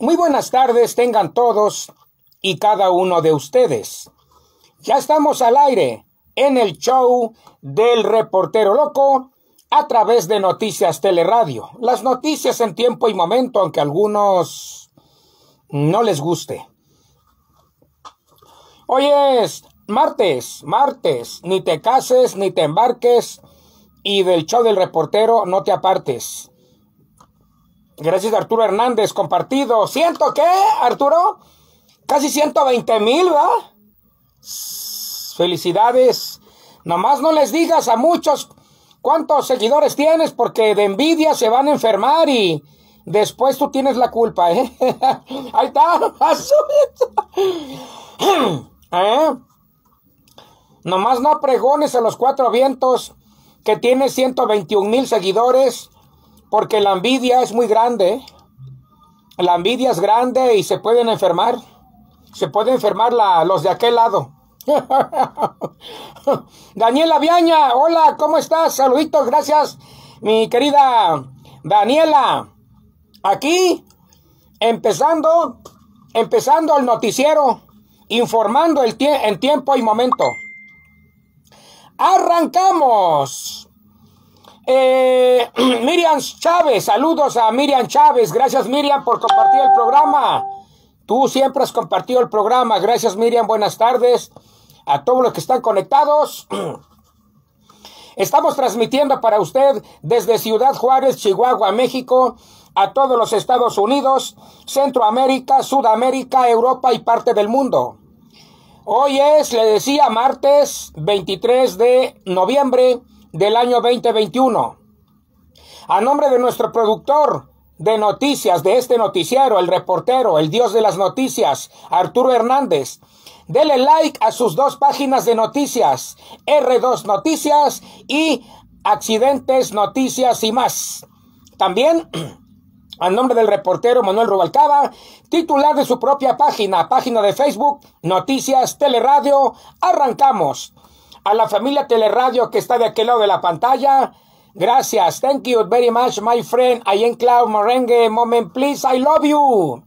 Muy buenas tardes tengan todos y cada uno de ustedes. Ya estamos al aire en el show del reportero loco a través de Noticias Teleradio. Las noticias en tiempo y momento, aunque a algunos no les guste. Hoy es martes, martes, ni te cases ni te embarques y del show del reportero no te apartes. Gracias Arturo Hernández, compartido. ¿Ciento qué, Arturo? Casi 120 mil, ¿va? Felicidades. Nomás no les digas a muchos cuántos seguidores tienes porque de envidia se van a enfermar y después tú tienes la culpa, ¿eh? Ahí está. ¿Eh? Nomás no pregones a los cuatro vientos que tienes 121 mil seguidores porque la envidia es muy grande. La envidia es grande y se pueden enfermar. Se pueden enfermar los de aquel lado. Daniela Viaña, hola, ¿cómo estás? Saluditos, gracias, mi querida Daniela. Aquí, empezando, empezando el noticiero, informando en tiempo y momento. Arrancamos. Eh, Miriam Chávez, saludos a Miriam Chávez. Gracias Miriam por compartir el programa. Tú siempre has compartido el programa. Gracias Miriam, buenas tardes a todos los que están conectados. Estamos transmitiendo para usted desde Ciudad Juárez, Chihuahua, México, a todos los Estados Unidos, Centroamérica, Sudamérica, Europa y parte del mundo. Hoy es, le decía, martes 23 de noviembre del año 2021. A nombre de nuestro productor de noticias de este noticiero, el reportero, el dios de las noticias, Arturo Hernández, dele like a sus dos páginas de noticias, R2 Noticias y Accidentes Noticias y más. También a nombre del reportero Manuel Rubalcaba, titular de su propia página, página de Facebook, Noticias Teleradio, arrancamos a la familia Teleradio que está de aquel lado de la pantalla. Gracias. Thank you very much, my friend. I am Cloud Merengue. Moment, please. I love you.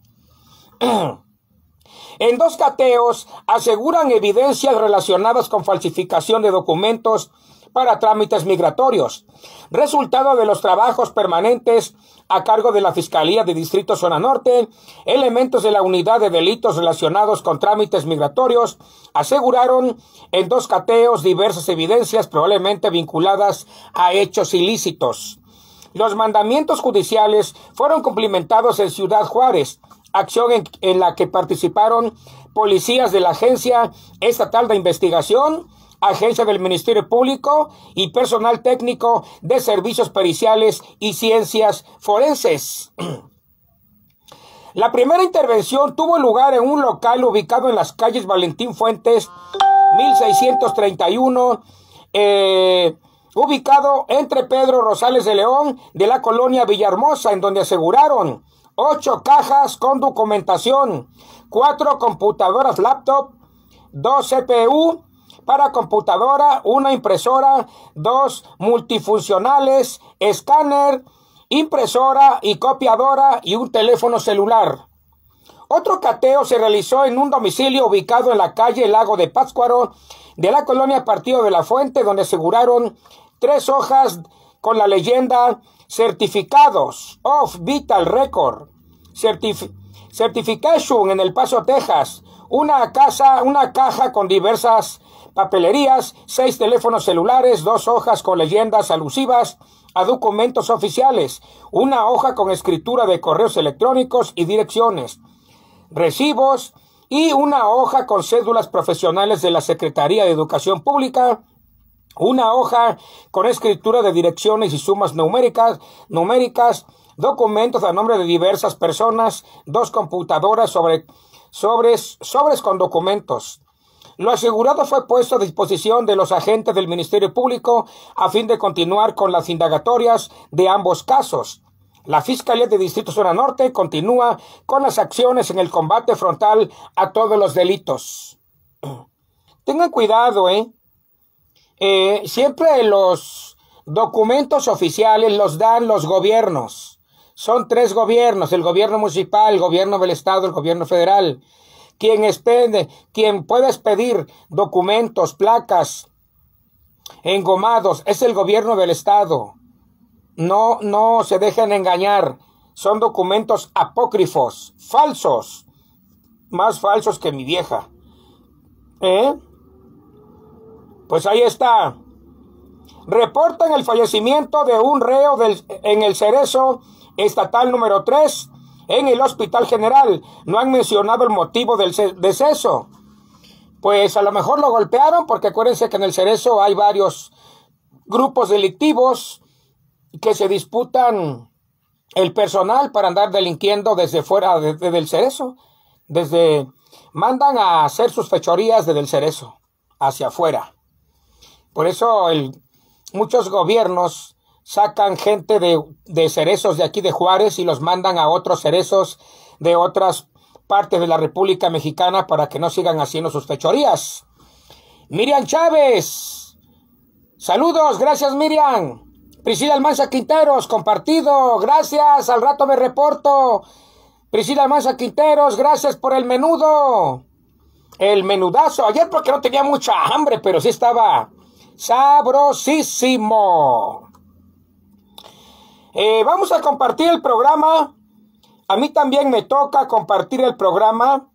en dos cateos aseguran evidencias relacionadas con falsificación de documentos para trámites migratorios, resultado de los trabajos permanentes a cargo de la Fiscalía de Distrito Zona Norte, elementos de la Unidad de Delitos relacionados con trámites migratorios aseguraron en dos cateos diversas evidencias probablemente vinculadas a hechos ilícitos. Los mandamientos judiciales fueron cumplimentados en Ciudad Juárez, acción en, en la que participaron policías de la Agencia Estatal de Investigación, agencia del Ministerio Público y personal técnico de servicios periciales y ciencias forenses. La primera intervención tuvo lugar en un local ubicado en las calles Valentín Fuentes, 1631, eh, ubicado entre Pedro Rosales de León de la colonia Villahermosa, en donde aseguraron ocho cajas con documentación, cuatro computadoras laptop, dos CPU, para computadora, una impresora, dos multifuncionales, escáner, impresora y copiadora y un teléfono celular. Otro cateo se realizó en un domicilio ubicado en la calle Lago de Pátzcuaro de la colonia Partido de la Fuente, donde aseguraron tres hojas con la leyenda Certificados of Vital Record, Certification en El Paso, Texas, una casa, una caja con diversas papelerías, seis teléfonos celulares, dos hojas con leyendas alusivas a documentos oficiales, una hoja con escritura de correos electrónicos y direcciones, recibos y una hoja con cédulas profesionales de la Secretaría de Educación Pública, una hoja con escritura de direcciones y sumas numéricas, numéricas, documentos a nombre de diversas personas, dos computadoras sobre sobres, con documentos, lo asegurado fue puesto a disposición de los agentes del Ministerio Público a fin de continuar con las indagatorias de ambos casos. La Fiscalía de Distrito Zona Norte continúa con las acciones en el combate frontal a todos los delitos. Tengan cuidado, ¿eh? eh siempre los documentos oficiales los dan los gobiernos. son tres gobiernos, el gobierno municipal, el gobierno del estado, el gobierno federal. Quien quien puede expedir documentos, placas, engomados, es el gobierno del estado. No, no se dejen engañar. Son documentos apócrifos, falsos, más falsos que mi vieja. ¿Eh? Pues ahí está. Reportan el fallecimiento de un reo del, en el cerezo estatal número 3 en el Hospital General. No han mencionado el motivo del deceso. Pues a lo mejor lo golpearon porque acuérdense que en el Cerezo hay varios grupos delictivos que se disputan el personal para andar delinquiendo desde fuera de, del Cerezo. Desde mandan a hacer sus fechorías desde el Cerezo hacia afuera. Por eso el, muchos gobiernos sacan gente de, de cerezos de aquí de Juárez y los mandan a otros cerezos de otras partes de la República Mexicana para que no sigan haciendo sus fechorías. Miriam Chávez. Saludos, gracias Miriam. Priscila Almanza Quinteros, compartido, gracias, al rato me reporto. Priscila Almanza Quinteros, gracias por el menudo. El menudazo, ayer porque no tenía mucha hambre, pero sí estaba sabrosísimo. Eh, vamos a compartir el programa. A mí también me toca compartir el programa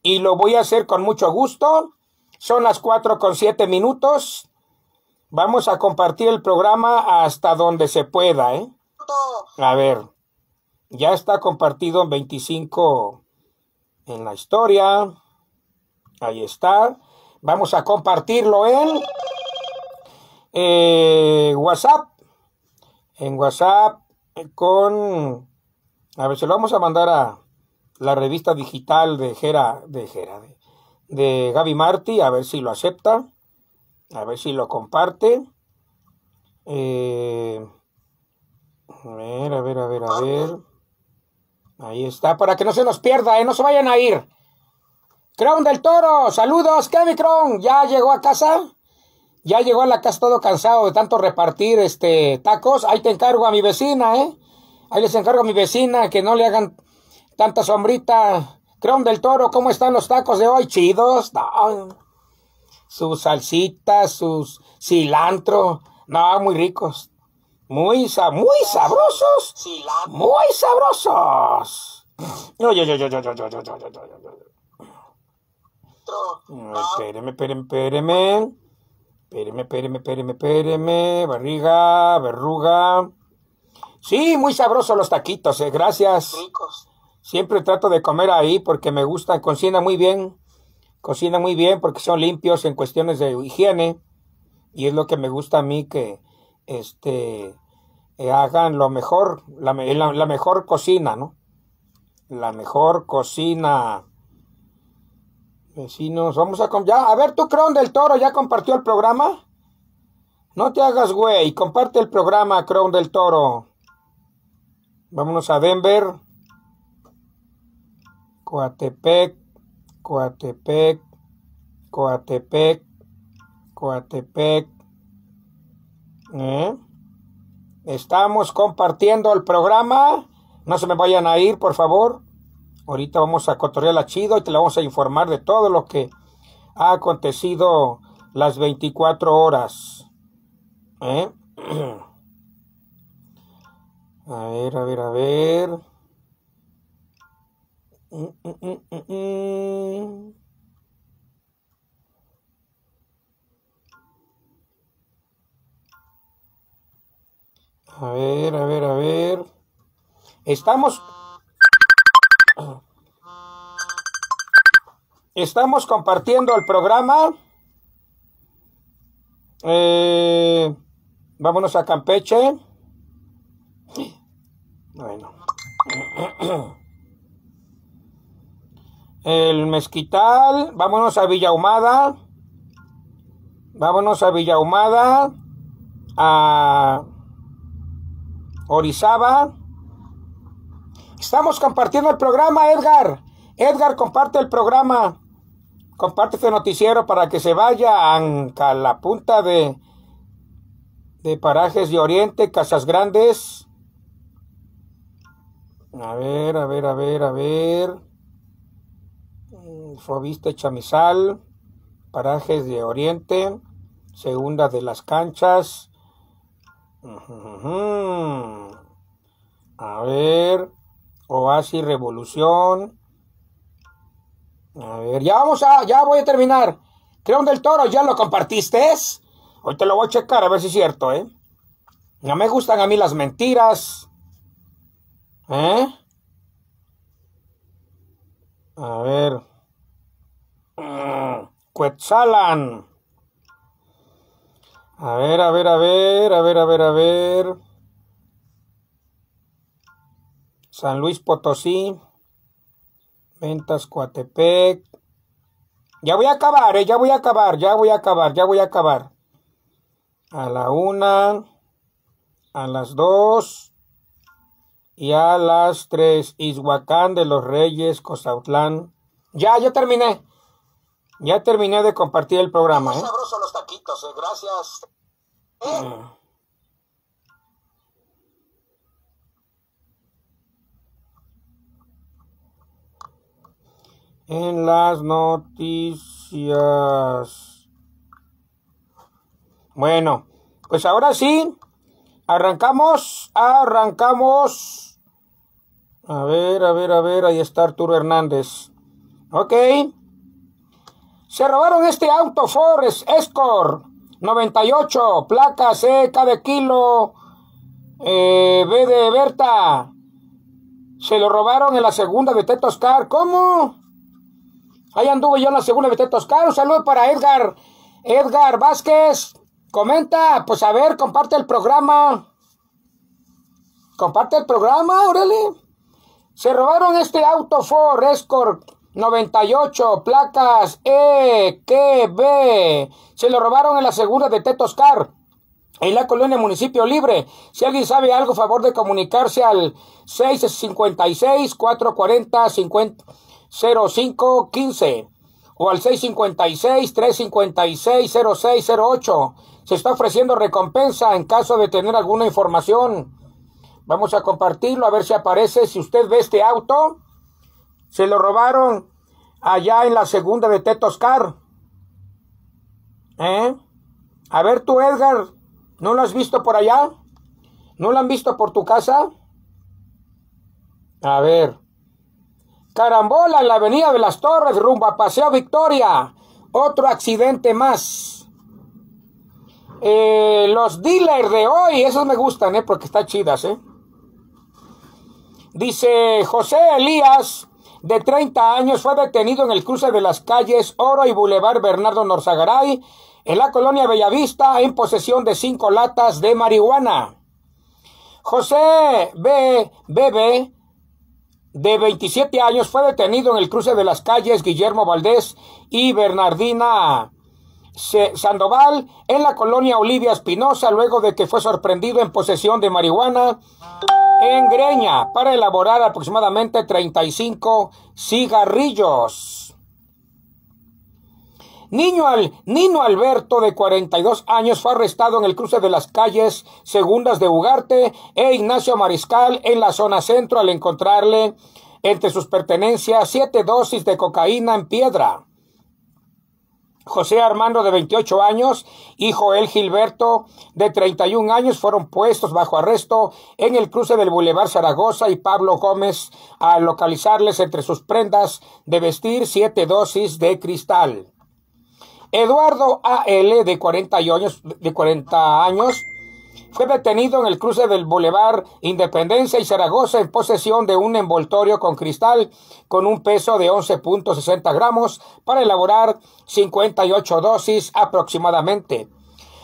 y lo voy a hacer con mucho gusto. Son las 4 con 7 minutos. Vamos a compartir el programa hasta donde se pueda, ¿eh? A ver, ya está compartido en 25 en la historia. Ahí está. Vamos a compartirlo en eh, WhatsApp en WhatsApp con... A ver, se lo vamos a mandar a la revista digital de Jera, de Jera, de, Gaby Martí, a ver si lo acepta, a ver si lo comparte. Eh, a ver, a ver, a ver, a ver. Ahí está, para que no se nos pierda, ¿eh? no se vayan a ir. Crown del Toro, saludos, Kevin Crown, ¿ya llegó a casa? Ya llegó a la casa todo cansado de tanto repartir este tacos. Ahí te encargo a mi vecina, ¿eh? Ahí les encargo a mi vecina que no le hagan tanta sombrita. Crom del Toro, ¿cómo están los tacos de hoy? Chidos. No. Sus salsitas, sus cilantro. No, muy ricos. Muy, muy sabrosos. Muy sabrosos. Espéreme, espéreme, espéreme. Espéreme, espéreme, espéreme, espéreme. Barriga, verruga. Sí, muy sabrosos los taquitos, eh. gracias. Ricos. Siempre trato de comer ahí porque me gustan, cocina muy bien. Cocina muy bien porque son limpios en cuestiones de higiene. Y es lo que me gusta a mí que este eh, hagan lo mejor, la, la mejor cocina, ¿no? La mejor cocina Vecinos, vamos a... Ya, a ver, tu Cron del Toro, ¿ya compartió el programa? No te hagas güey, comparte el programa, Crown del Toro. Vámonos a Denver. Coatepec, Coatepec, Coatepec, Coatepec. ¿Eh? Estamos compartiendo el programa. No se me vayan a ir, por favor. Ahorita vamos a cotorrear la chido y te la vamos a informar de todo lo que ha acontecido las 24 horas. ¿Eh? A ver, a ver, a ver. A ver, a ver, a ver. Estamos Estamos compartiendo el programa. Eh, vámonos a Campeche. Bueno. El Mezquital. Vámonos a Villahumada. Vámonos a Villahumada. A Orizaba. Estamos compartiendo el programa, Edgar. Edgar, comparte el programa. Comparte este noticiero para que se vaya a la punta de, de Parajes de Oriente, Casas Grandes. A ver, a ver, a ver, a ver. Mm, Fobiste Chamizal, Parajes de Oriente, Segunda de las Canchas. A ver, Oasis Revolución. A ver, ya vamos a, ya voy a terminar. Creo del Toro, ¿ya lo compartiste? Hoy te lo voy a checar a ver si es cierto, ¿eh? No me gustan a mí las mentiras. ¿Eh? A ver. Mm. A ver, a ver, a ver, a ver, a ver, a ver. San Luis Potosí. Ventas Coatepec. Ya voy a acabar, eh, ya voy a acabar, ya voy a acabar, ya voy a acabar. A la una, a las dos y a las tres. Izhuacán de los Reyes, Cosautlán. Ya, ya terminé. Ya terminé de compartir el programa. ¿eh? sabrosos los taquitos, eh, gracias. Mm. En las noticias. Bueno, pues ahora sí. Arrancamos, arrancamos. A ver, a ver, a ver, ahí está Arturo Hernández. Ok. Se robaron este auto Forest Escort 98, placa C, de kilo, eh, B de Berta. Se lo robaron en la segunda de Tetoscar. ¿Cómo? Ahí anduve yo en la segunda de Tetoscar. Un saludo para Edgar. Edgar Vázquez. Comenta. Pues a ver, comparte el programa. Comparte el programa, órale. Se robaron este auto Ford Escort 98, placas E. Se lo robaron en la segunda de Tetoscar. En la colonia Municipio Libre. Si alguien sabe algo, favor de comunicarse al 656-440-0515 o al 656-356-0608. Se está ofreciendo recompensa en caso de tener alguna información. Vamos a compartirlo a ver si aparece. Si usted ve este auto, se lo robaron allá en la segunda de Tetoscar. ¿Eh? A ver tú, Edgar, ¿no lo has visto por allá? ¿No lo han visto por tu casa? A ver. Carambola en la avenida de las Torres, rumbo a Paseo Victoria. Otro accidente más. Eh, los dealers de hoy, esos me gustan, ¿eh? Porque están chidas, ¿eh? Dice José Elías, de 30 años, fue detenido en el cruce de las calles Oro y Boulevard Bernardo Norzagaray, en la colonia Bellavista, en posesión de cinco latas de marihuana. José B. Bebe, de 27 años, fue detenido en el cruce de las calles Guillermo Valdés y Bernardina Sandoval, en la colonia Olivia Espinosa, luego de que fue sorprendido en posesión de marihuana en Greña para elaborar aproximadamente 35 cigarrillos. Al, Nino Alberto, de 42 años, fue arrestado en el cruce de las calles Segundas de Ugarte e Ignacio Mariscal en la zona centro al encontrarle entre sus pertenencias siete dosis de cocaína en piedra. José Armando de 28 años y Joel Gilberto de 31 años fueron puestos bajo arresto en el cruce del Boulevard Zaragoza y Pablo Gómez al localizarles entre sus prendas de vestir siete dosis de cristal. Eduardo A.L. de 40 años, de 40 años fue detenido en el cruce del Boulevard Independencia y Zaragoza en posesión de un envoltorio con cristal con un peso de 11.60 gramos para elaborar 58 dosis aproximadamente.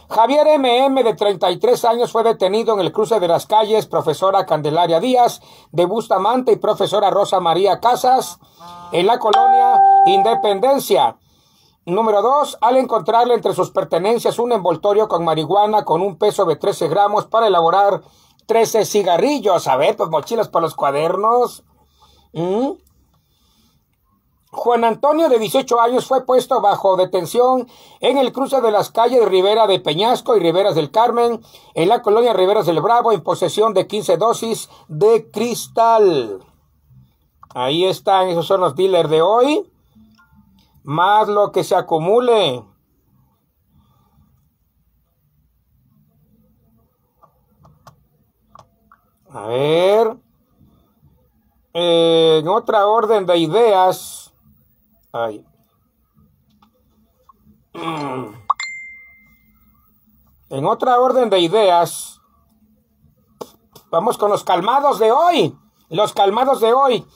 Javier M.M. de 33 años fue detenido en el cruce de las calles Profesora Candelaria Díaz de Bustamante y Profesora Rosa María Casas en la colonia Independencia. Número dos, al encontrarle entre sus pertenencias un envoltorio con marihuana con un peso de 13 gramos para elaborar 13 cigarrillos. A ver, pues mochilas para los cuadernos. ¿Mm? Juan Antonio, de 18 años, fue puesto bajo detención en el cruce de las calles Rivera de Peñasco y Riveras del Carmen, en la colonia Riveras del Bravo, en posesión de 15 dosis de cristal. Ahí están, esos son los dealers de hoy. Más lo que se acumule. A ver. en otra orden de ideas. Ay. En otra orden de ideas. Vamos con los calmados de hoy. Los calmados de hoy.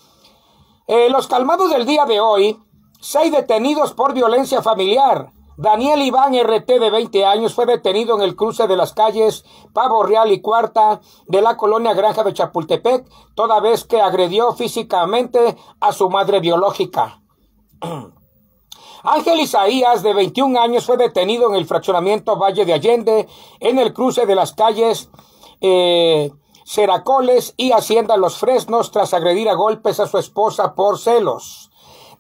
Eh, los calmados del día de hoy. Seis detenidos por violencia familiar. Daniel Iván RT de 20 años fue detenido en el cruce de las calles Pavo Real y Cuarta de la colonia Granja de Chapultepec, toda vez que agredió físicamente a su madre biológica. Ángel Isaías, de 21 años, fue detenido en el fraccionamiento Valle de Allende, en el cruce de las calles eh, Ceracoles y Hacienda Los Fresnos, tras agredir a golpes a su esposa por celos.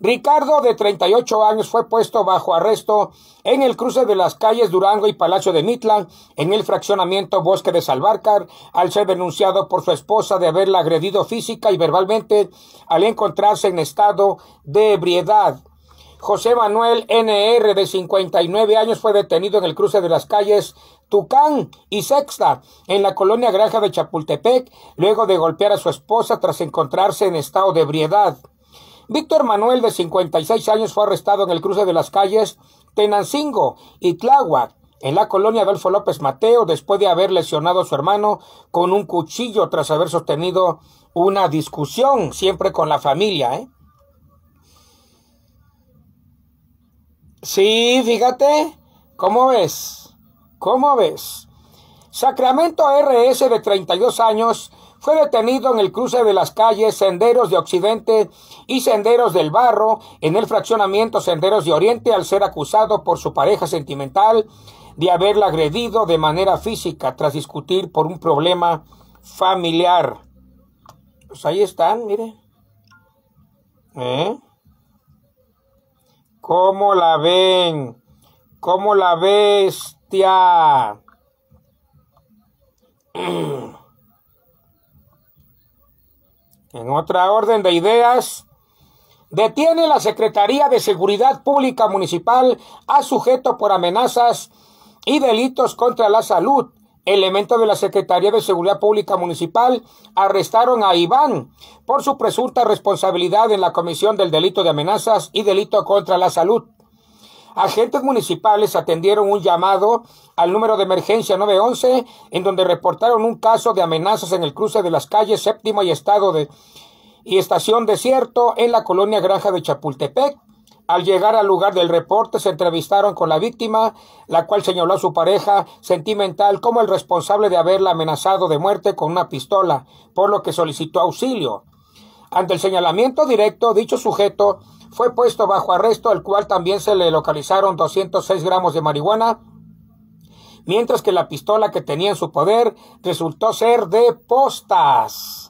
Ricardo, de 38 años, fue puesto bajo arresto en el cruce de las calles Durango y Palacio de Mitla, en el fraccionamiento Bosque de Salvarcar, al ser denunciado por su esposa de haberla agredido física y verbalmente al encontrarse en estado de ebriedad. José Manuel NR, de 59 años, fue detenido en el cruce de las calles Tucán y Sexta, en la colonia Granja de Chapultepec, luego de golpear a su esposa tras encontrarse en estado de ebriedad. Víctor Manuel, de 56 años, fue arrestado en el cruce de las calles Tenancingo y Tláhuac, en la colonia Adolfo López Mateo, después de haber lesionado a su hermano con un cuchillo tras haber sostenido una discusión, siempre con la familia. ¿eh? Sí, fíjate, ¿cómo ves? ¿Cómo ves? Sacramento RS de 32 años fue detenido en el cruce de las calles Senderos de Occidente y Senderos del Barro en el fraccionamiento Senderos de Oriente al ser acusado por su pareja sentimental de haberla agredido de manera física tras discutir por un problema familiar. Pues ahí están, mire. ¿Eh? ¿Cómo la ven? ¿Cómo la bestia? En otra orden de ideas, detiene la Secretaría de Seguridad Pública Municipal a sujeto por amenazas y delitos contra la salud. Elementos de la Secretaría de Seguridad Pública Municipal arrestaron a Iván por su presunta responsabilidad en la comisión del delito de amenazas y delito contra la salud. Agentes municipales atendieron un llamado al número de emergencia 911 en donde reportaron un caso de amenazas en el cruce de las calles séptimo y estado de y estación desierto en la colonia Granja de Chapultepec. Al llegar al lugar del reporte se entrevistaron con la víctima, la cual señaló a su pareja sentimental como el responsable de haberla amenazado de muerte con una pistola, por lo que solicitó auxilio. Ante el señalamiento directo, dicho sujeto fue puesto bajo arresto, al cual también se le localizaron 206 gramos de marihuana, mientras que la pistola que tenía en su poder resultó ser de postas.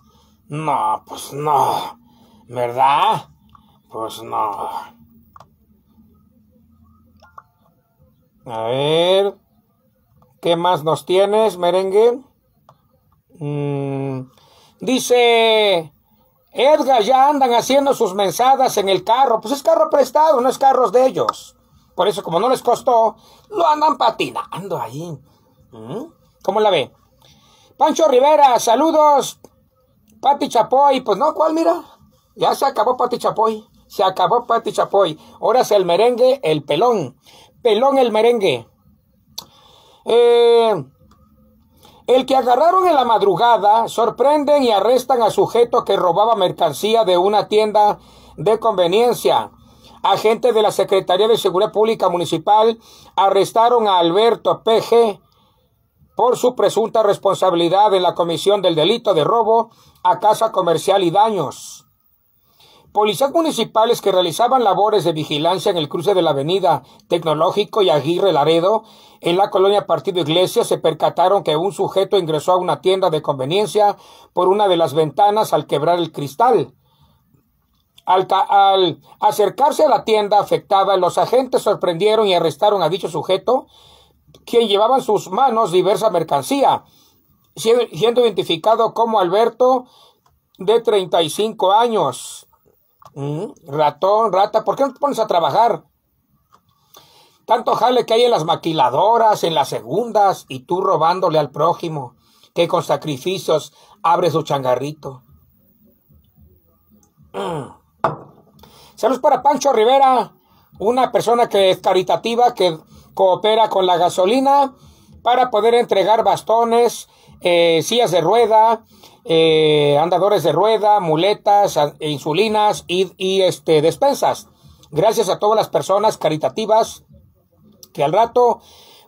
No, pues no. ¿Verdad? Pues no. A ver. ¿Qué más nos tienes, merengue? Mm, dice Edgar, ya andan haciendo sus mensadas en el carro. Pues es carro prestado, no es carros de ellos. Por eso, como no les costó, lo andan patinando ahí. ¿Mm? ¿Cómo la ve? Pancho Rivera, saludos. Pati Chapoy, pues no, ¿cuál mira? Ya se acabó Pati Chapoy. Se acabó Pati Chapoy. Ahora es el merengue, el pelón. Pelón el merengue. Eh, el que agarraron en la madrugada sorprenden y arrestan a sujeto que robaba mercancía de una tienda de conveniencia. Agentes de la Secretaría de Seguridad Pública Municipal arrestaron a Alberto PG por su presunta responsabilidad en la comisión del delito de robo a casa comercial y daños. Policías municipales que realizaban labores de vigilancia en el cruce de la avenida Tecnológico y Aguirre Laredo, en la colonia Partido Iglesia, se percataron que un sujeto ingresó a una tienda de conveniencia por una de las ventanas al quebrar el cristal. Al, al, acercarse a la tienda afectada, los agentes sorprendieron y arrestaron a dicho sujeto, quien llevaba en sus manos diversa mercancía, siendo identificado como Alberto, de 35 años. Mm, ratón, rata, ¿por qué no te pones a trabajar? Tanto jale que hay en las maquiladoras, en las segundas, y tú robándole al prójimo, que con sacrificios abre su changarrito. Mm. Saludos para Pancho Rivera, una persona que es caritativa, que coopera con la gasolina para poder entregar bastones, eh, sillas de rueda, eh, andadores de rueda, muletas, insulinas y, y este, despensas. Gracias a todas las personas caritativas que al rato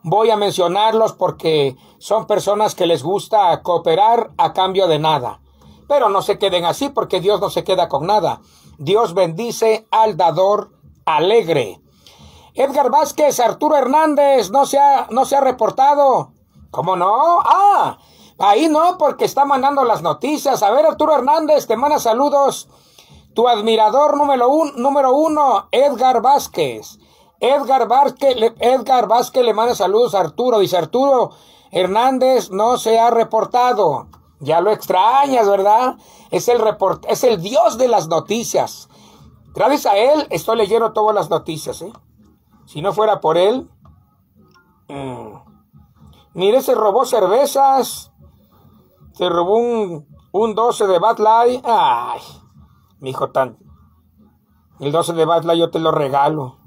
voy a mencionarlos porque son personas que les gusta cooperar a cambio de nada. Pero no se queden así porque Dios no se queda con nada. Dios bendice al dador alegre. Edgar Vázquez, Arturo Hernández, no se ha, no se ha reportado. ¿Cómo no? Ah, ahí no, porque está mandando las noticias. A ver, Arturo Hernández, te manda saludos. Tu admirador número, número uno, Edgar Vázquez. Edgar Vázquez, Edgar Vázquez le manda saludos a Arturo. Dice Arturo Hernández no se ha reportado. Ya lo extrañas, ¿verdad? Es el report, es el dios de las noticias. Gracias a él estoy leyendo todas las noticias, ¿eh? Si no fuera por él. Mmm. Mire, se robó cervezas. Se robó un, un 12 de Bad. Ay, mi hijo tan. El 12 de Bad yo te lo regalo.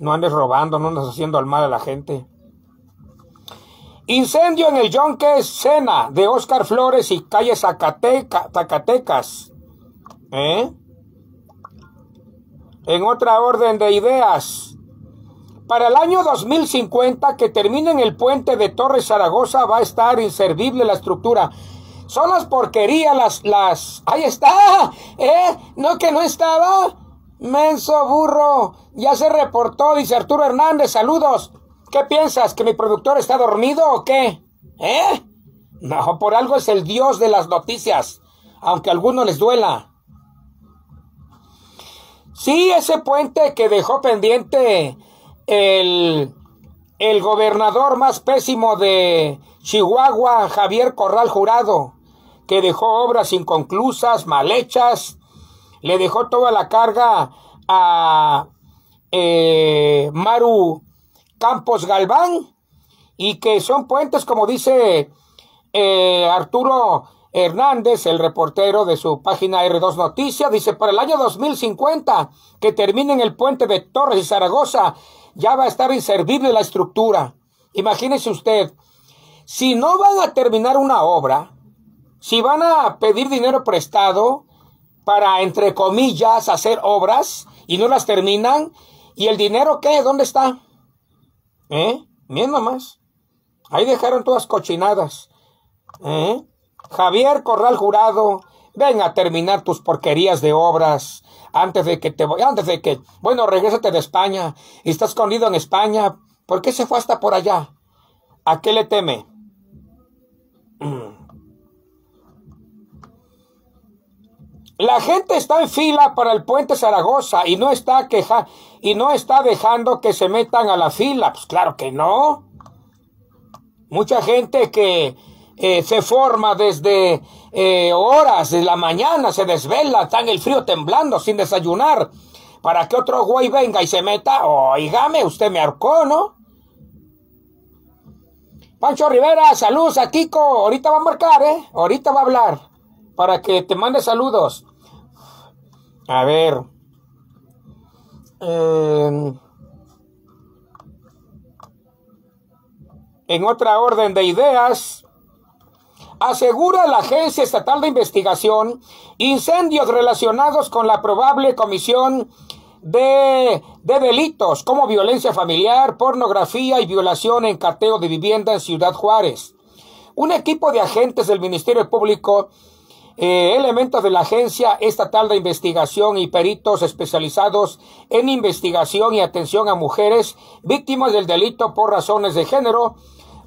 No andes robando, no andes haciendo al mal a la gente. Incendio en el Yonque Sena de Oscar Flores y calle Zacatecas. ¿Eh? En otra orden de ideas. Para el año 2050, que termine en el puente de Torres Zaragoza, va a estar inservible la estructura. Son las porquerías, las, las... Ahí está, ¿eh? No que no estaba. Menso burro, ya se reportó, dice Arturo Hernández, saludos. ¿Qué piensas? ¿Que mi productor está dormido o qué? ¿Eh? No, por algo es el dios de las noticias, aunque a algunos les duela. Sí, ese puente que dejó pendiente el, el gobernador más pésimo de Chihuahua, Javier Corral Jurado, que dejó obras inconclusas, mal hechas, le dejó toda la carga a eh, Maru Campos Galván y que son puentes, como dice eh, Arturo Hernández, el reportero de su página R2 Noticias, dice, para el año 2050, que terminen el puente de Torres y Zaragoza, ya va a estar inservible la estructura. Imagínese usted, si no van a terminar una obra, si van a pedir dinero prestado, para, entre comillas, hacer obras y no las terminan. ¿Y el dinero qué? ¿Dónde está? ¿Eh? Bien nomás. Ahí dejaron todas cochinadas. ¿Eh? Javier Corral Jurado, ven a terminar tus porquerías de obras antes de que te antes de que, bueno, regrésate de España. Y está escondido en España. ¿Por qué se fue hasta por allá? ¿A qué le teme? Mm. La gente está en fila para el puente Zaragoza y no está queja y no está dejando que se metan a la fila. Pues claro que no. Mucha gente que eh, se forma desde eh, horas de la mañana, se desvela, está en el frío temblando sin desayunar. Para que otro güey venga y se meta, oígame, usted me arcó, ¿no? Pancho Rivera, saludos a Kiko. Ahorita va a marcar, ¿eh? Ahorita va a hablar. Para que te mande saludos. A ver. en otra orden de ideas, asegura la Agencia Estatal de Investigación incendios relacionados con la probable comisión de, de, delitos como violencia familiar, pornografía y violación en cateo de vivienda en Ciudad Juárez. Un equipo de agentes del Ministerio Público eh, elementos de la Agencia Estatal de Investigación y peritos especializados en investigación y atención a mujeres víctimas del delito por razones de género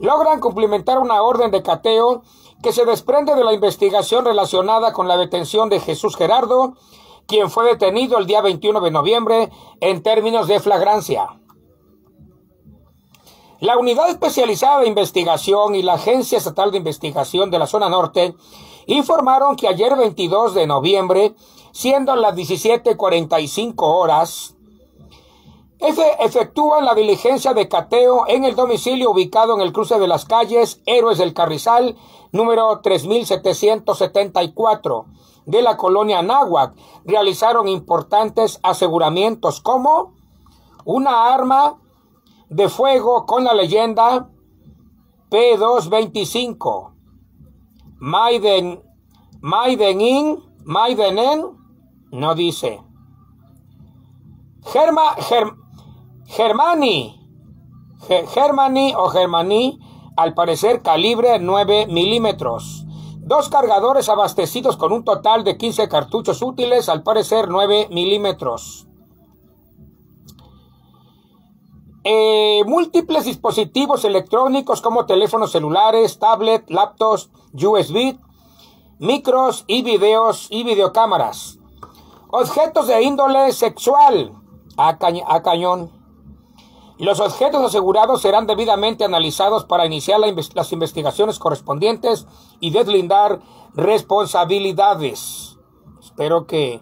logran cumplimentar una orden de cateo que se desprende de la investigación relacionada con la detención de Jesús Gerardo, quien fue detenido el día 21 de noviembre en términos de flagrancia. La Unidad Especializada de Investigación y la Agencia Estatal de Investigación de la Zona Norte informaron que ayer 22 de noviembre, siendo las 17.45 horas, efectúan la diligencia de cateo en el domicilio ubicado en el cruce de las calles Héroes del Carrizal, número 3774 de la colonia Náhuac. Realizaron importantes aseguramientos como una arma de fuego con la leyenda P225. Maiden, Maidenin, Maidenen, no dice. Germa, Germani, Germani o Germani, al parecer calibre 9 milímetros. Dos cargadores abastecidos con un total de 15 cartuchos útiles, al parecer 9 milímetros. Eh, múltiples dispositivos electrónicos como teléfonos celulares, tablet, laptops, USB, micros y videos y videocámaras. Objetos de índole sexual a, cañón. Los objetos asegurados serán debidamente analizados para iniciar las investigaciones correspondientes y deslindar responsabilidades. Espero que,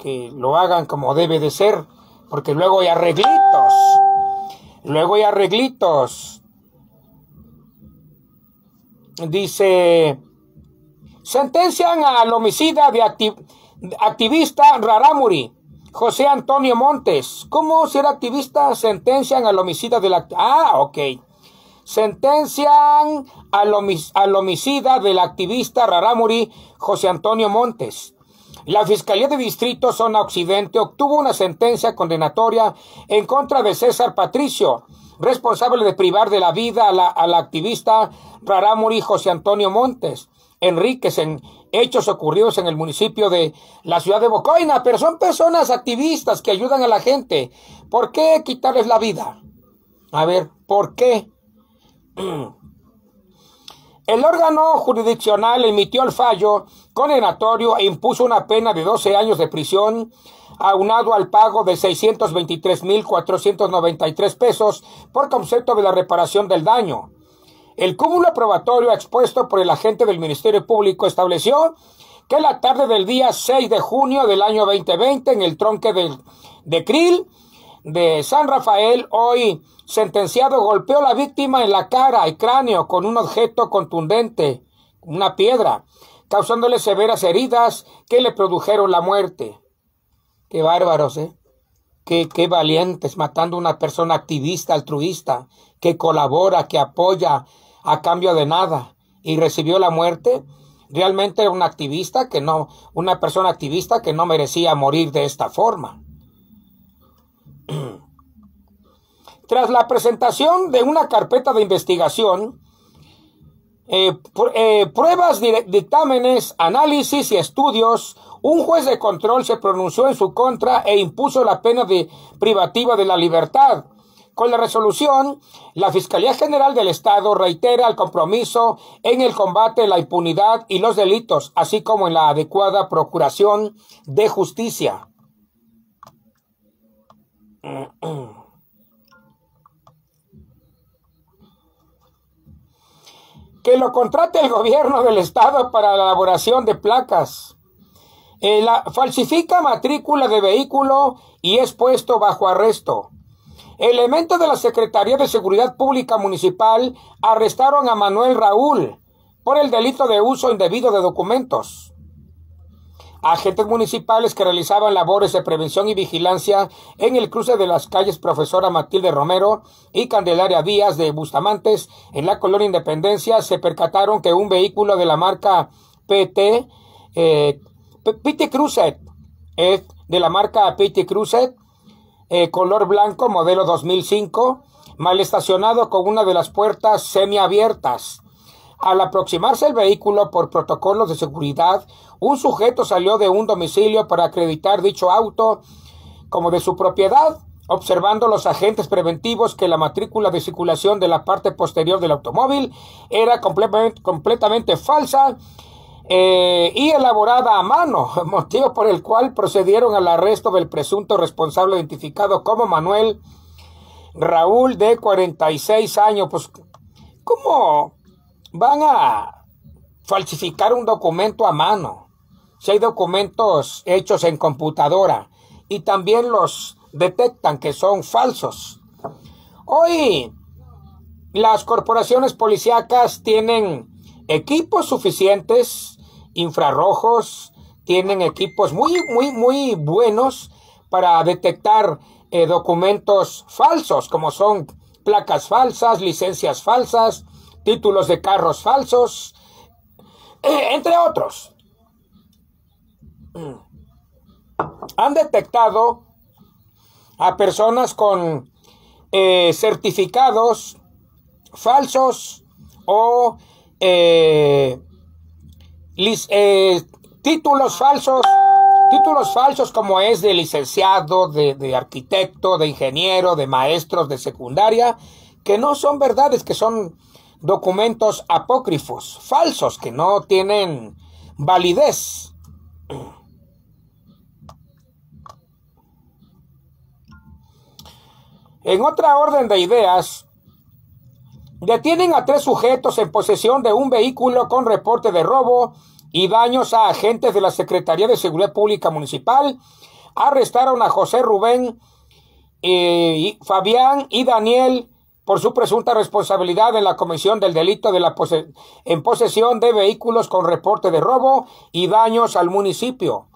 que lo hagan como debe de ser, porque luego hay arreglitos. Luego hay arreglitos. Dice, sentencian al homicida de activista Raramuri, José Antonio Montes. ¿Cómo ser activista? Sentencian al homicida del... Ah, ok. Sentencian al, al homicida del activista Raramuri, José Antonio Montes. La Fiscalía de Distrito Zona Occidente obtuvo una sentencia condenatoria en contra de César Patricio, responsable de privar de la vida a la, activista Rarámuri José Antonio Montes Enríquez en hechos ocurridos en el municipio de la ciudad de Bocoina, pero son personas activistas que ayudan a la gente. ¿Por qué quitarles la vida? A ver, ¿por qué? El órgano jurisdiccional emitió el fallo condenatorio e impuso una pena de 12 años de prisión aunado al pago de 623.493 pesos por concepto de la reparación del daño. El cúmulo probatorio expuesto por el agente del Ministerio Público estableció que la tarde del día 6 de junio del año 2020 en el tronque de, de Krill de San Rafael, hoy sentenciado, golpeó a la víctima en la cara y cráneo con un objeto contundente, una piedra, causándole severas heridas que le produjeron la muerte. Qué bárbaros, ¿eh? Qué, qué valientes, matando a una persona activista, altruista, que colabora, que apoya a cambio de nada y recibió la muerte. Realmente era un activista que no, una persona activista que no merecía morir de esta forma. Tras la presentación de una carpeta de investigación, eh, eh, pruebas, dictámenes, análisis y estudios, un juez de control se pronunció en su contra e impuso la pena de privativa de la libertad. Con la resolución, la Fiscalía General del Estado reitera el compromiso en el combate a la impunidad y los delitos, así como en la adecuada procuración de justicia. que lo contrate el gobierno del estado para la elaboración de placas. Eh, falsifica matrícula de vehículo y es puesto bajo arresto. Elementos de la Secretaría de Seguridad Pública Municipal arrestaron a Manuel Raúl por el delito de uso indebido de documentos. Agentes municipales que realizaban labores de prevención y vigilancia en el cruce de las calles Profesora Matilde Romero y Candelaria Díaz de Bustamantes en la colonia Independencia se percataron que un vehículo de la marca PT, eh, PT Cruiset, eh, de la marca PT Cruiset, eh, color blanco, modelo 2005, mal estacionado con una de las puertas semiabiertas. Al aproximarse el vehículo por protocolos de seguridad, un sujeto salió de un domicilio para acreditar dicho auto como de su propiedad, observando los agentes preventivos que la matrícula de circulación de la parte posterior del automóvil era completamente, falsa eh, y elaborada a mano, motivo por el cual procedieron al arresto del presunto responsable identificado como Manuel Raúl de 46 años. Pues, ¿cómo van a falsificar un documento a mano? Si hay documentos hechos en computadora y también los detectan que son falsos. Hoy las corporaciones policíacas tienen equipos suficientes, infrarrojos, tienen equipos muy, muy, muy buenos para detectar eh, documentos falsos, como son placas falsas, licencias falsas, títulos de carros falsos, eh, entre otros. Han detectado a personas con eh, certificados falsos o eh, títulos falsos, títulos falsos como es de licenciado, de, de arquitecto, de ingeniero, de maestros de secundaria, que no son verdades, que son documentos apócrifos, falsos, que no tienen validez. En otra orden de ideas, Detienen a tres sujetos en posesión de un vehículo con reporte de robo y daños a agentes de la Secretaría de Seguridad Pública Municipal. Arrestaron a José Rubén, eh, Fabián y Daniel por su presunta responsabilidad en la comisión del delito de la en posesión de vehículos con reporte de robo y daños al municipio.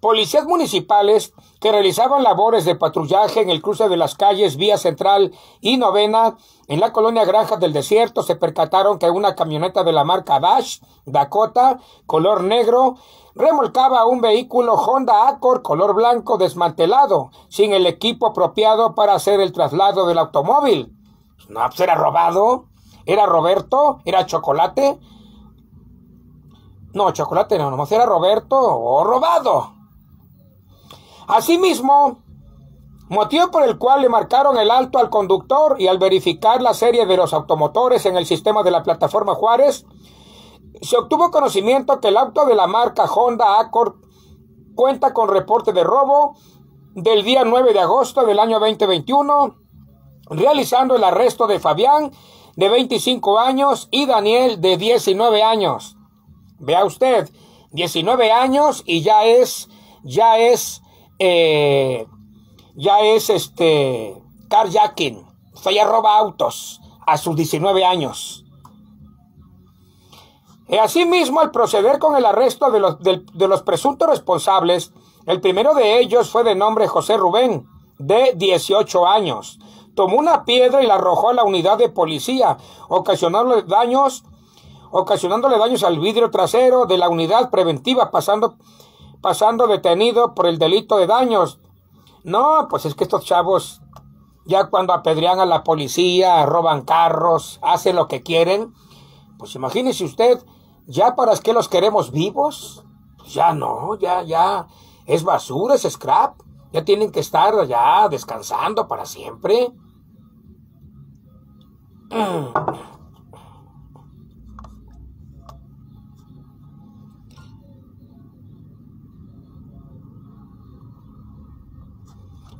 Policías municipales que realizaban labores de patrullaje en el cruce de las calles Vía Central y Novena en la colonia Granja del Desierto se percataron que una camioneta de la marca Dash Dakota color negro remolcaba un vehículo Honda Accord color blanco desmantelado sin el equipo apropiado para hacer el traslado del automóvil. No, pues era robado. ¿Era Roberto? ¿Era Chocolate? No, Chocolate no, nomás era Roberto o robado. Asimismo, motivo por el cual le marcaron el alto al conductor y al verificar la serie de los automotores en el sistema de la plataforma Juárez, se obtuvo conocimiento que el auto de la marca Honda Accord cuenta con reporte de robo del día 9 de agosto del año 2021, realizando el arresto de Fabián de 25 años y Daniel de 19 años. Vea usted, 19 años y ya es, ya es eh, ya es este carjacking. O ya roba autos a sus 19 años. Y asimismo, al proceder con el arresto de los, de, de los presuntos responsables, el primero de ellos fue de nombre José Rubén, de 18 años. Tomó una piedra y la arrojó a la unidad de policía, ocasionándole daños, ocasionándole daños al vidrio trasero de la unidad preventiva, pasando pasando detenido por el delito de daños. No, pues es que estos chavos, ya cuando apedrean a la policía, roban carros, hacen lo que quieren, pues imagínese usted, ¿ya para qué los queremos vivos? Ya no, ya, ya, es basura, es scrap, ya tienen que estar ya descansando para siempre.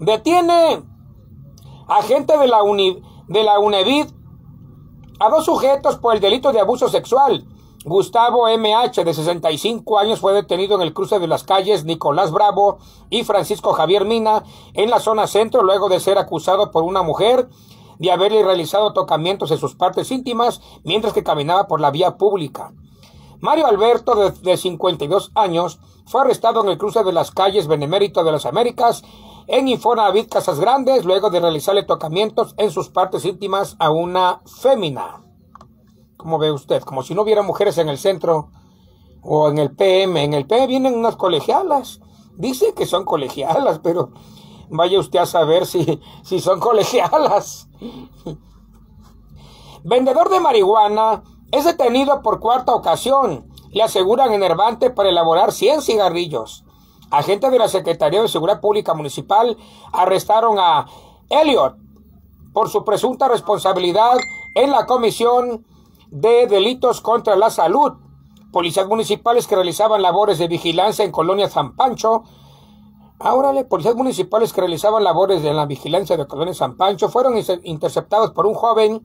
Detiene agente de la, UNEVID a dos sujetos por el delito de abuso sexual. Gustavo MH, de 65 años, fue detenido en el cruce de las calles Nicolás Bravo y Francisco Javier Mina, en la zona centro, luego de ser acusado por una mujer de haberle realizado tocamientos en sus partes íntimas mientras que caminaba por la vía pública. Mario Alberto, de, de 52 años, fue arrestado en el cruce de las calles Benemérito de las Américas en Infonavit Casas Grandes luego de realizarle tocamientos en sus partes íntimas a una fémina. Como ve usted, como si no hubiera mujeres en el centro o en el PM. En el PM vienen unas colegialas. Dice que son colegialas, pero vaya usted a saber si, si son colegialas. Vendedor de marihuana es detenido por cuarta ocasión. Le aseguran enervante para elaborar 100 cigarrillos. Agentes de la Secretaría de Seguridad Pública Municipal arrestaron a Elliot por su presunta responsabilidad en la comisión de delitos contra la salud, policías municipales que realizaban labores de vigilancia en Colonia San Pancho, ahora policías municipales que realizaban labores de la vigilancia de Colonia San Pancho fueron interceptados por un joven,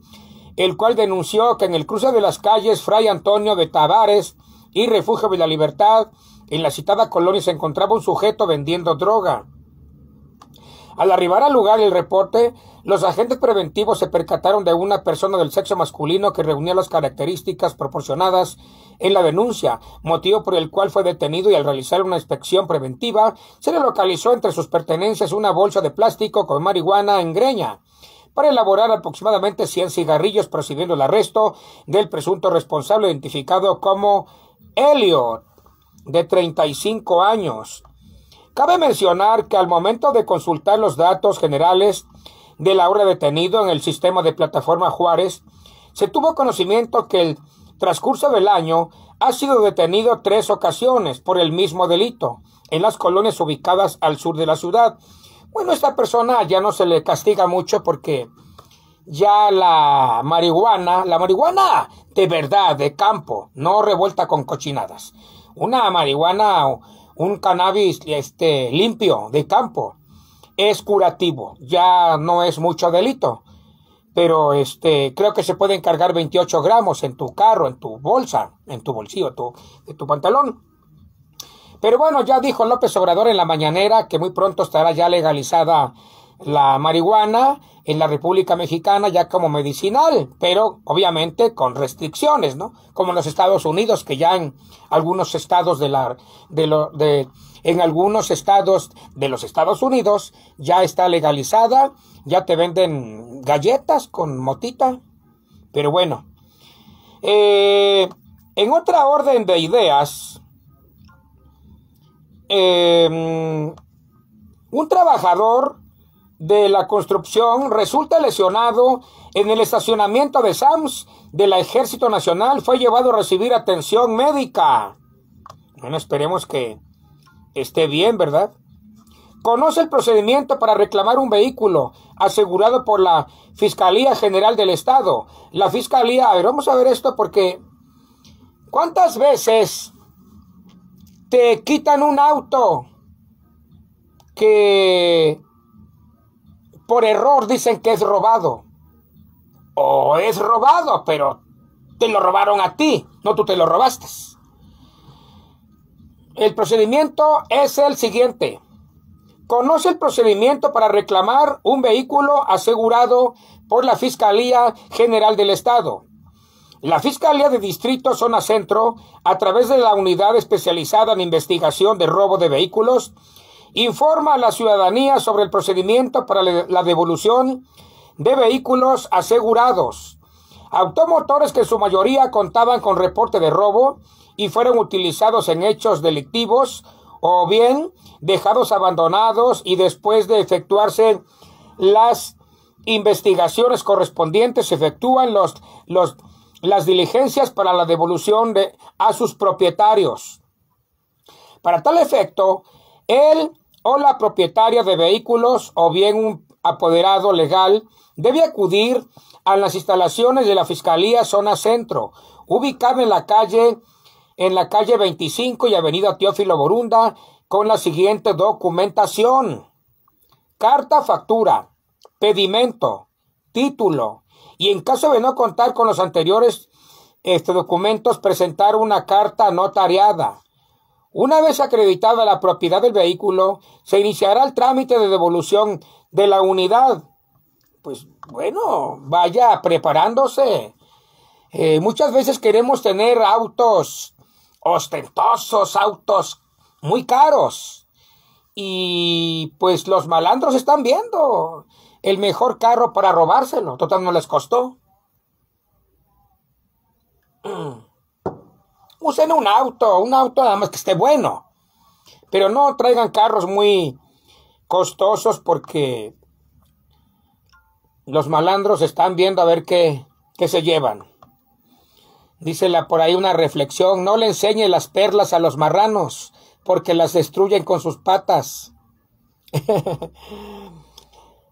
el cual denunció que en el cruce de las calles Fray Antonio de Tavares y Refugio de la Libertad, en la citada colonia se encontraba un sujeto vendiendo droga. Al arribar al lugar del reporte, los agentes preventivos se percataron de una persona del sexo masculino que reunía las características proporcionadas en la denuncia, motivo por el cual fue detenido y al realizar una inspección preventiva se le localizó entre sus pertenencias una bolsa de plástico con marihuana en greña para elaborar aproximadamente 100 cigarrillos procediendo el arresto del presunto responsable identificado como Elliot, de 35 años, Cabe mencionar que al momento de consultar los datos generales de la hora detenido en el sistema de plataforma Juárez, se tuvo conocimiento que el transcurso del año ha sido detenido tres ocasiones por el mismo delito en las colonias ubicadas al sur de la ciudad. Bueno, esta persona ya no se le castiga mucho porque ya la marihuana, la marihuana de verdad, de campo, no revuelta con cochinadas. Una marihuana un cannabis este, limpio de campo es curativo, ya no es mucho delito, pero este, creo que se pueden cargar 28 gramos en tu carro, en tu bolsa, en tu bolsillo, en tu pantalón. Pero bueno, ya dijo López Obrador en la mañanera que muy pronto estará ya legalizada la marihuana en la República Mexicana ya como medicinal, pero obviamente con restricciones, ¿no? Como en los Estados Unidos, que ya en algunos estados de la, de lo, de, en algunos estados de los Estados Unidos ya está legalizada, ya te venden galletas con motita, pero bueno. Eh, en otra orden de ideas, eh, un trabajador de la construcción resulta lesionado en el estacionamiento de SAMS del Ejército Nacional. Fue llevado a recibir atención médica. Bueno, esperemos que esté bien, ¿verdad? Conoce el procedimiento para reclamar un vehículo asegurado por la Fiscalía General del Estado. La Fiscalía, a ver, vamos a ver esto porque ¿cuántas veces te quitan un auto que por error dicen que es robado. O es robado, pero te lo robaron a ti, no tú te lo robaste. El procedimiento es el siguiente. Conoce el procedimiento para reclamar un vehículo asegurado por la Fiscalía General del Estado. La Fiscalía de Distrito Zona Centro, a través de la Unidad Especializada en Investigación de Robo de Vehículos, informa a la ciudadanía sobre el procedimiento para la devolución de vehículos asegurados, automotores que en su mayoría contaban con reporte de robo y fueron utilizados en hechos delictivos o bien dejados abandonados y después de efectuarse las investigaciones correspondientes se efectúan los, los, las diligencias para la devolución de, a sus propietarios. Para tal efecto, el o la propietaria de vehículos o bien un apoderado legal debe acudir a las instalaciones de la Fiscalía Zona Centro, ubicada en la calle en la calle 25 y Avenida Teófilo Borunda con la siguiente documentación: carta factura, pedimento, título y en caso de no contar con los anteriores este, documentos presentar una carta notariada una vez acreditada la propiedad del vehículo, se iniciará el trámite de devolución de la unidad. Pues bueno, vaya preparándose. Eh, muchas veces queremos tener autos ostentosos, autos muy caros. Y pues los malandros están viendo el mejor carro para robárselo. Total no les costó. usen un auto, un auto nada más que esté bueno. Pero no traigan carros muy costosos porque los malandros están viendo a ver qué, qué se llevan. Dícela por ahí una reflexión, no le enseñe las perlas a los marranos, porque las destruyen con sus patas.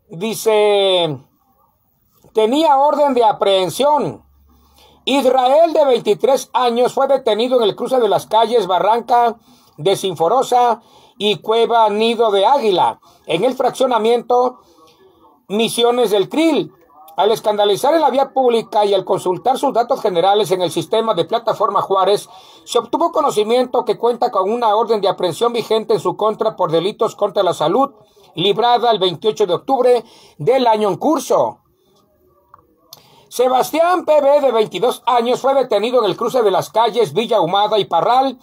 Dice, tenía orden de aprehensión Israel, de 23 años, fue detenido en el cruce de las calles Barranca de Sinforosa y Cueva Nido de Águila, en el fraccionamiento Misiones del Krill. Al escandalizar en la vía pública y al consultar sus datos generales en el sistema de plataforma Juárez, se obtuvo conocimiento que cuenta con una orden de aprehensión vigente en su contra por delitos contra la salud, librada el 28 de octubre del año en curso. Sebastián PB, de 22 años, fue detenido en el cruce de las calles Villa Humada y Parral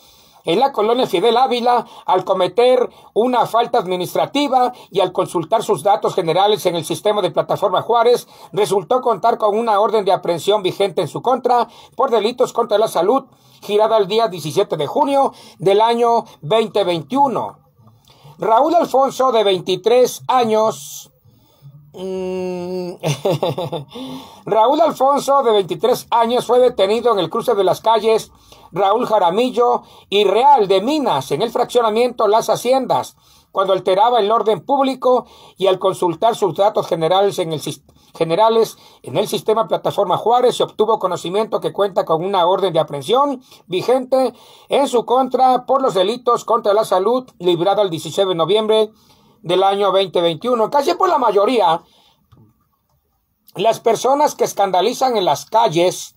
en la colonia Fidel Ávila al cometer una falta administrativa y al consultar sus datos generales en el sistema de plataforma Juárez, resultó contar con una orden de aprehensión vigente en su contra por delitos contra la salud, girada el día 17 de junio del año 2021. Raúl Alfonso, de 23 años, Mm. Raúl Alfonso, de 23 años, fue detenido en el cruce de las calles Raúl Jaramillo y Real de Minas, en el fraccionamiento Las Haciendas, cuando alteraba el orden público y al consultar sus datos generales en el, generales en el sistema Plataforma Juárez se obtuvo conocimiento que cuenta con una orden de aprehensión vigente en su contra por los delitos contra la salud librada el 16 de noviembre del año 2021. Casi por la mayoría, las personas que escandalizan en las calles,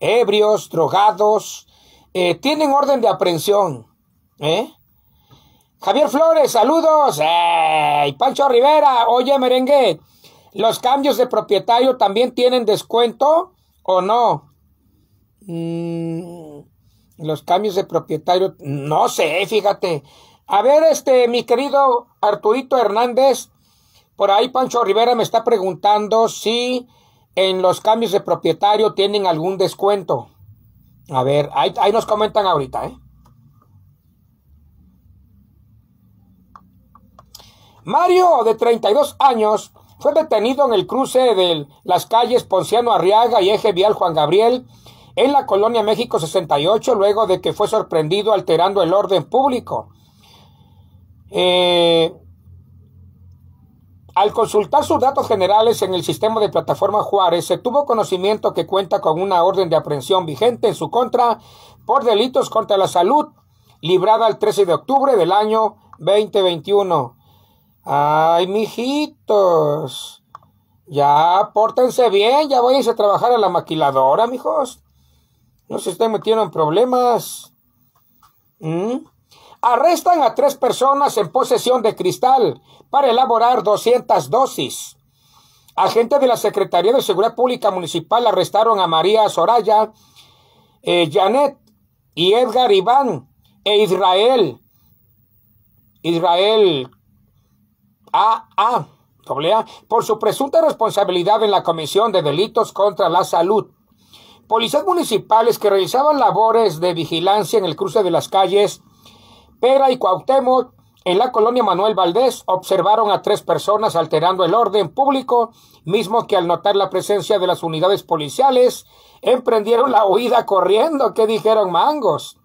ebrios, drogados, eh, tienen orden de aprehensión. ¿eh? Javier Flores, saludos. ¡Ey! Pancho Rivera, oye merengue, ¿los cambios de propietario también tienen descuento o no? Mm, los cambios de propietario, no sé, fíjate. A ver, este, mi querido Arturito Hernández, por ahí Pancho Rivera me está preguntando si en los cambios de propietario tienen algún descuento. A ver, ahí, nos comentan ahorita, ¿eh? Mario, de 32 años, fue detenido en el cruce de las calles Ponciano Arriaga y Eje Vial Juan Gabriel en la colonia México 68 luego de que fue sorprendido alterando el orden público. Eh, al consultar sus datos generales en el sistema de plataforma Juárez, se tuvo conocimiento que cuenta con una orden de aprehensión vigente en su contra por delitos contra la salud, librada el 13 de octubre del año 2021. Ay, mijitos. Ya, pórtense bien, ya váyanse a trabajar a la maquiladora, mijos. No se estén metiendo en problemas. ¿Mm? Arrestan a tres personas en posesión de cristal para elaborar 200 dosis. Agentes de la Secretaría de Seguridad Pública Municipal arrestaron a María Soraya, eh, Janet y Edgar Iván e Israel. Israel A. A. por su presunta responsabilidad en la comisión de delitos contra la salud. Policías municipales que realizaban labores de vigilancia en el cruce de las calles Pera y Cuauhtémoc, en la colonia Manuel Valdés, observaron a tres personas alterando el orden público, mismo que al notar la presencia de las unidades policiales, emprendieron la huida corriendo. ¿Qué dijeron mangos?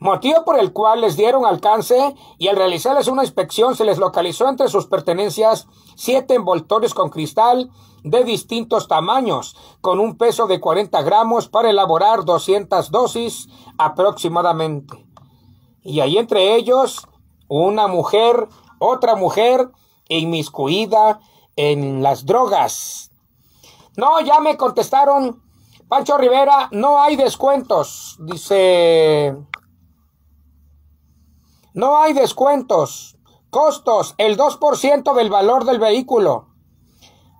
Motivo por el cual les dieron alcance y al realizarles una inspección se les localizó entre sus pertenencias siete envoltorios con cristal de distintos tamaños, con un peso de 40 gramos para elaborar 200 dosis aproximadamente y ahí entre ellos una mujer, otra mujer inmiscuida en las drogas. No, ya me contestaron. Pancho Rivera, no hay descuentos. Dice, no hay descuentos. Costos, el 2% del valor del vehículo.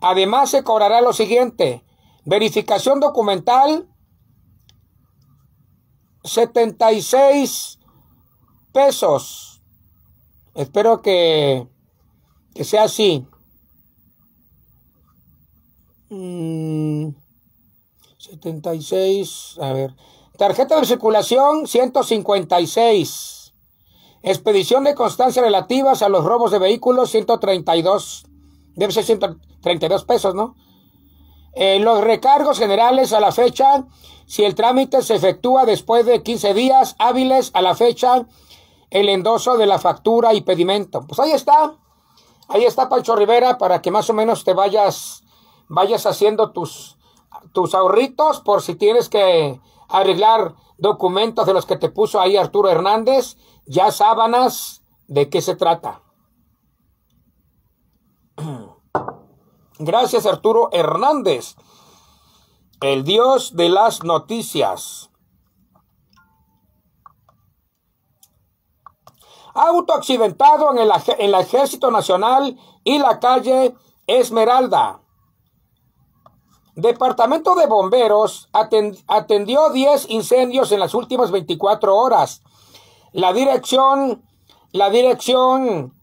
Además se cobrará lo siguiente. Verificación documental, 76 pesos. Espero que, que sea así. 76, mm, a ver. Tarjeta de circulación 156. Expedición de constancia relativas a los robos de vehículos 132. Debe ser 132 pesos, ¿no? Eh, los recargos generales a la fecha, si el trámite se efectúa después de 15 días hábiles a la fecha, el endoso de la factura y pedimento. Pues ahí está. Ahí está Pancho Rivera para que más o menos te vayas, vayas haciendo tus, tus ahorritos por si tienes que arreglar documentos de los que te puso ahí Arturo Hernández, ya sábanas de qué se trata. Gracias Arturo Hernández, el dios de las noticias. Auto accidentado en el, en el Ejército Nacional y la calle Esmeralda. Departamento de Bomberos atendió 10 incendios en las últimas 24 horas. La dirección, la dirección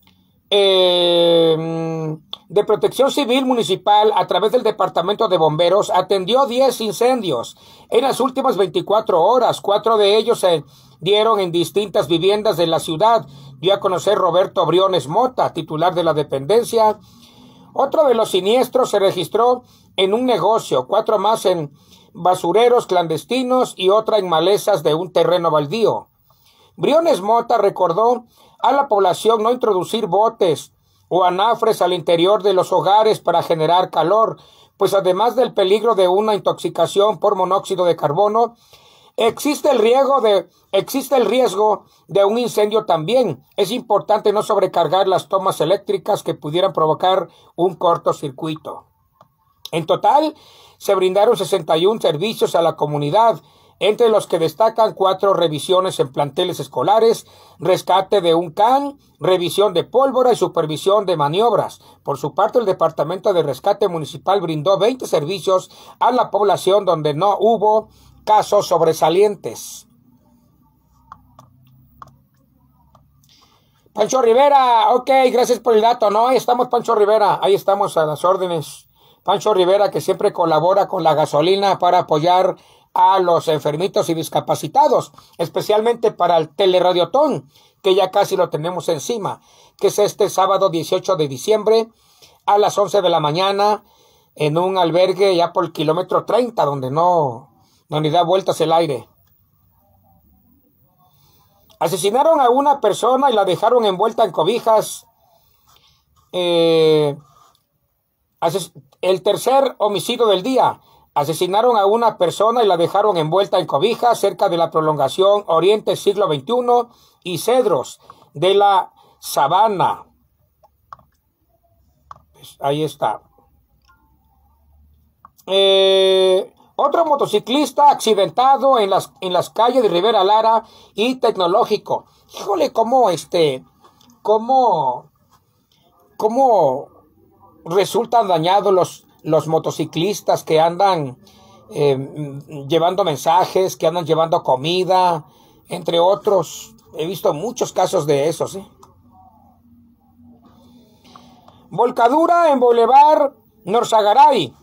eh, de Protección Civil Municipal a través del Departamento de Bomberos atendió 10 incendios en las últimas 24 horas. Cuatro de ellos se dieron en distintas viviendas de la ciudad. Dio a conocer Roberto Briones Mota, titular de la dependencia. Otro de los siniestros se registró en un negocio, cuatro más en basureros clandestinos y otra en malezas de un terreno baldío. Briones Mota recordó a la población no introducir botes o anafres al interior de los hogares para generar calor, pues además del peligro de una intoxicación por monóxido de carbono, existe el riesgo de existe el riesgo de un incendio también. Es importante no sobrecargar las tomas eléctricas que pudieran provocar un cortocircuito. En total, se brindaron 61 servicios a la comunidad, entre los que destacan cuatro revisiones en planteles escolares, rescate de un can, revisión de pólvora y supervisión de maniobras. Por su parte, el Departamento de Rescate Municipal brindó 20 servicios a la población donde no hubo casos sobresalientes. Pancho Rivera, ok, gracias por el dato, ¿no? Ahí estamos, Pancho Rivera, ahí estamos a las órdenes. Pancho Rivera, que siempre colabora con la gasolina para apoyar a los enfermitos y discapacitados, especialmente para el teleradiotón, que ya casi lo tenemos encima, que es este sábado 18 de diciembre a las 11 de la mañana en un albergue ya por kilómetro 30, donde no, ni da vueltas el aire. Asesinaron a una persona y la dejaron envuelta en cobijas. Eh, el tercer homicidio del día. Asesinaron a una persona y la dejaron envuelta en cobija cerca de la prolongación Oriente Siglo XXI y Cedros de la Sabana. Pues ahí está. Eh, otro motociclista accidentado en las, en las calles de Rivera Lara y Tecnológico. Híjole, cómo este, cómo, cómo resultan dañados los, los motociclistas que andan eh, llevando mensajes, que andan llevando comida, entre otros. He visto muchos casos de esos. ¿eh? Volcadura en Boulevard Norzagaray.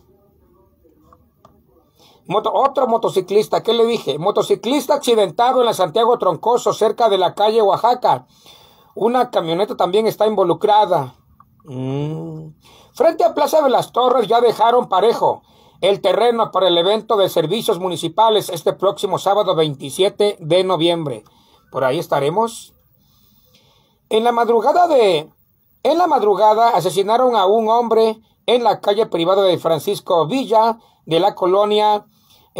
Otro motociclista, ¿qué le dije? Motociclista accidentado en la Santiago Troncoso, cerca de la calle Oaxaca. Una camioneta también está involucrada. Mm. Frente a Plaza de las Torres ya dejaron parejo el terreno para el evento de servicios municipales este próximo sábado 27 de noviembre. Por ahí estaremos. En la madrugada de en la madrugada asesinaron a un hombre en la calle privada de Francisco Villa de la colonia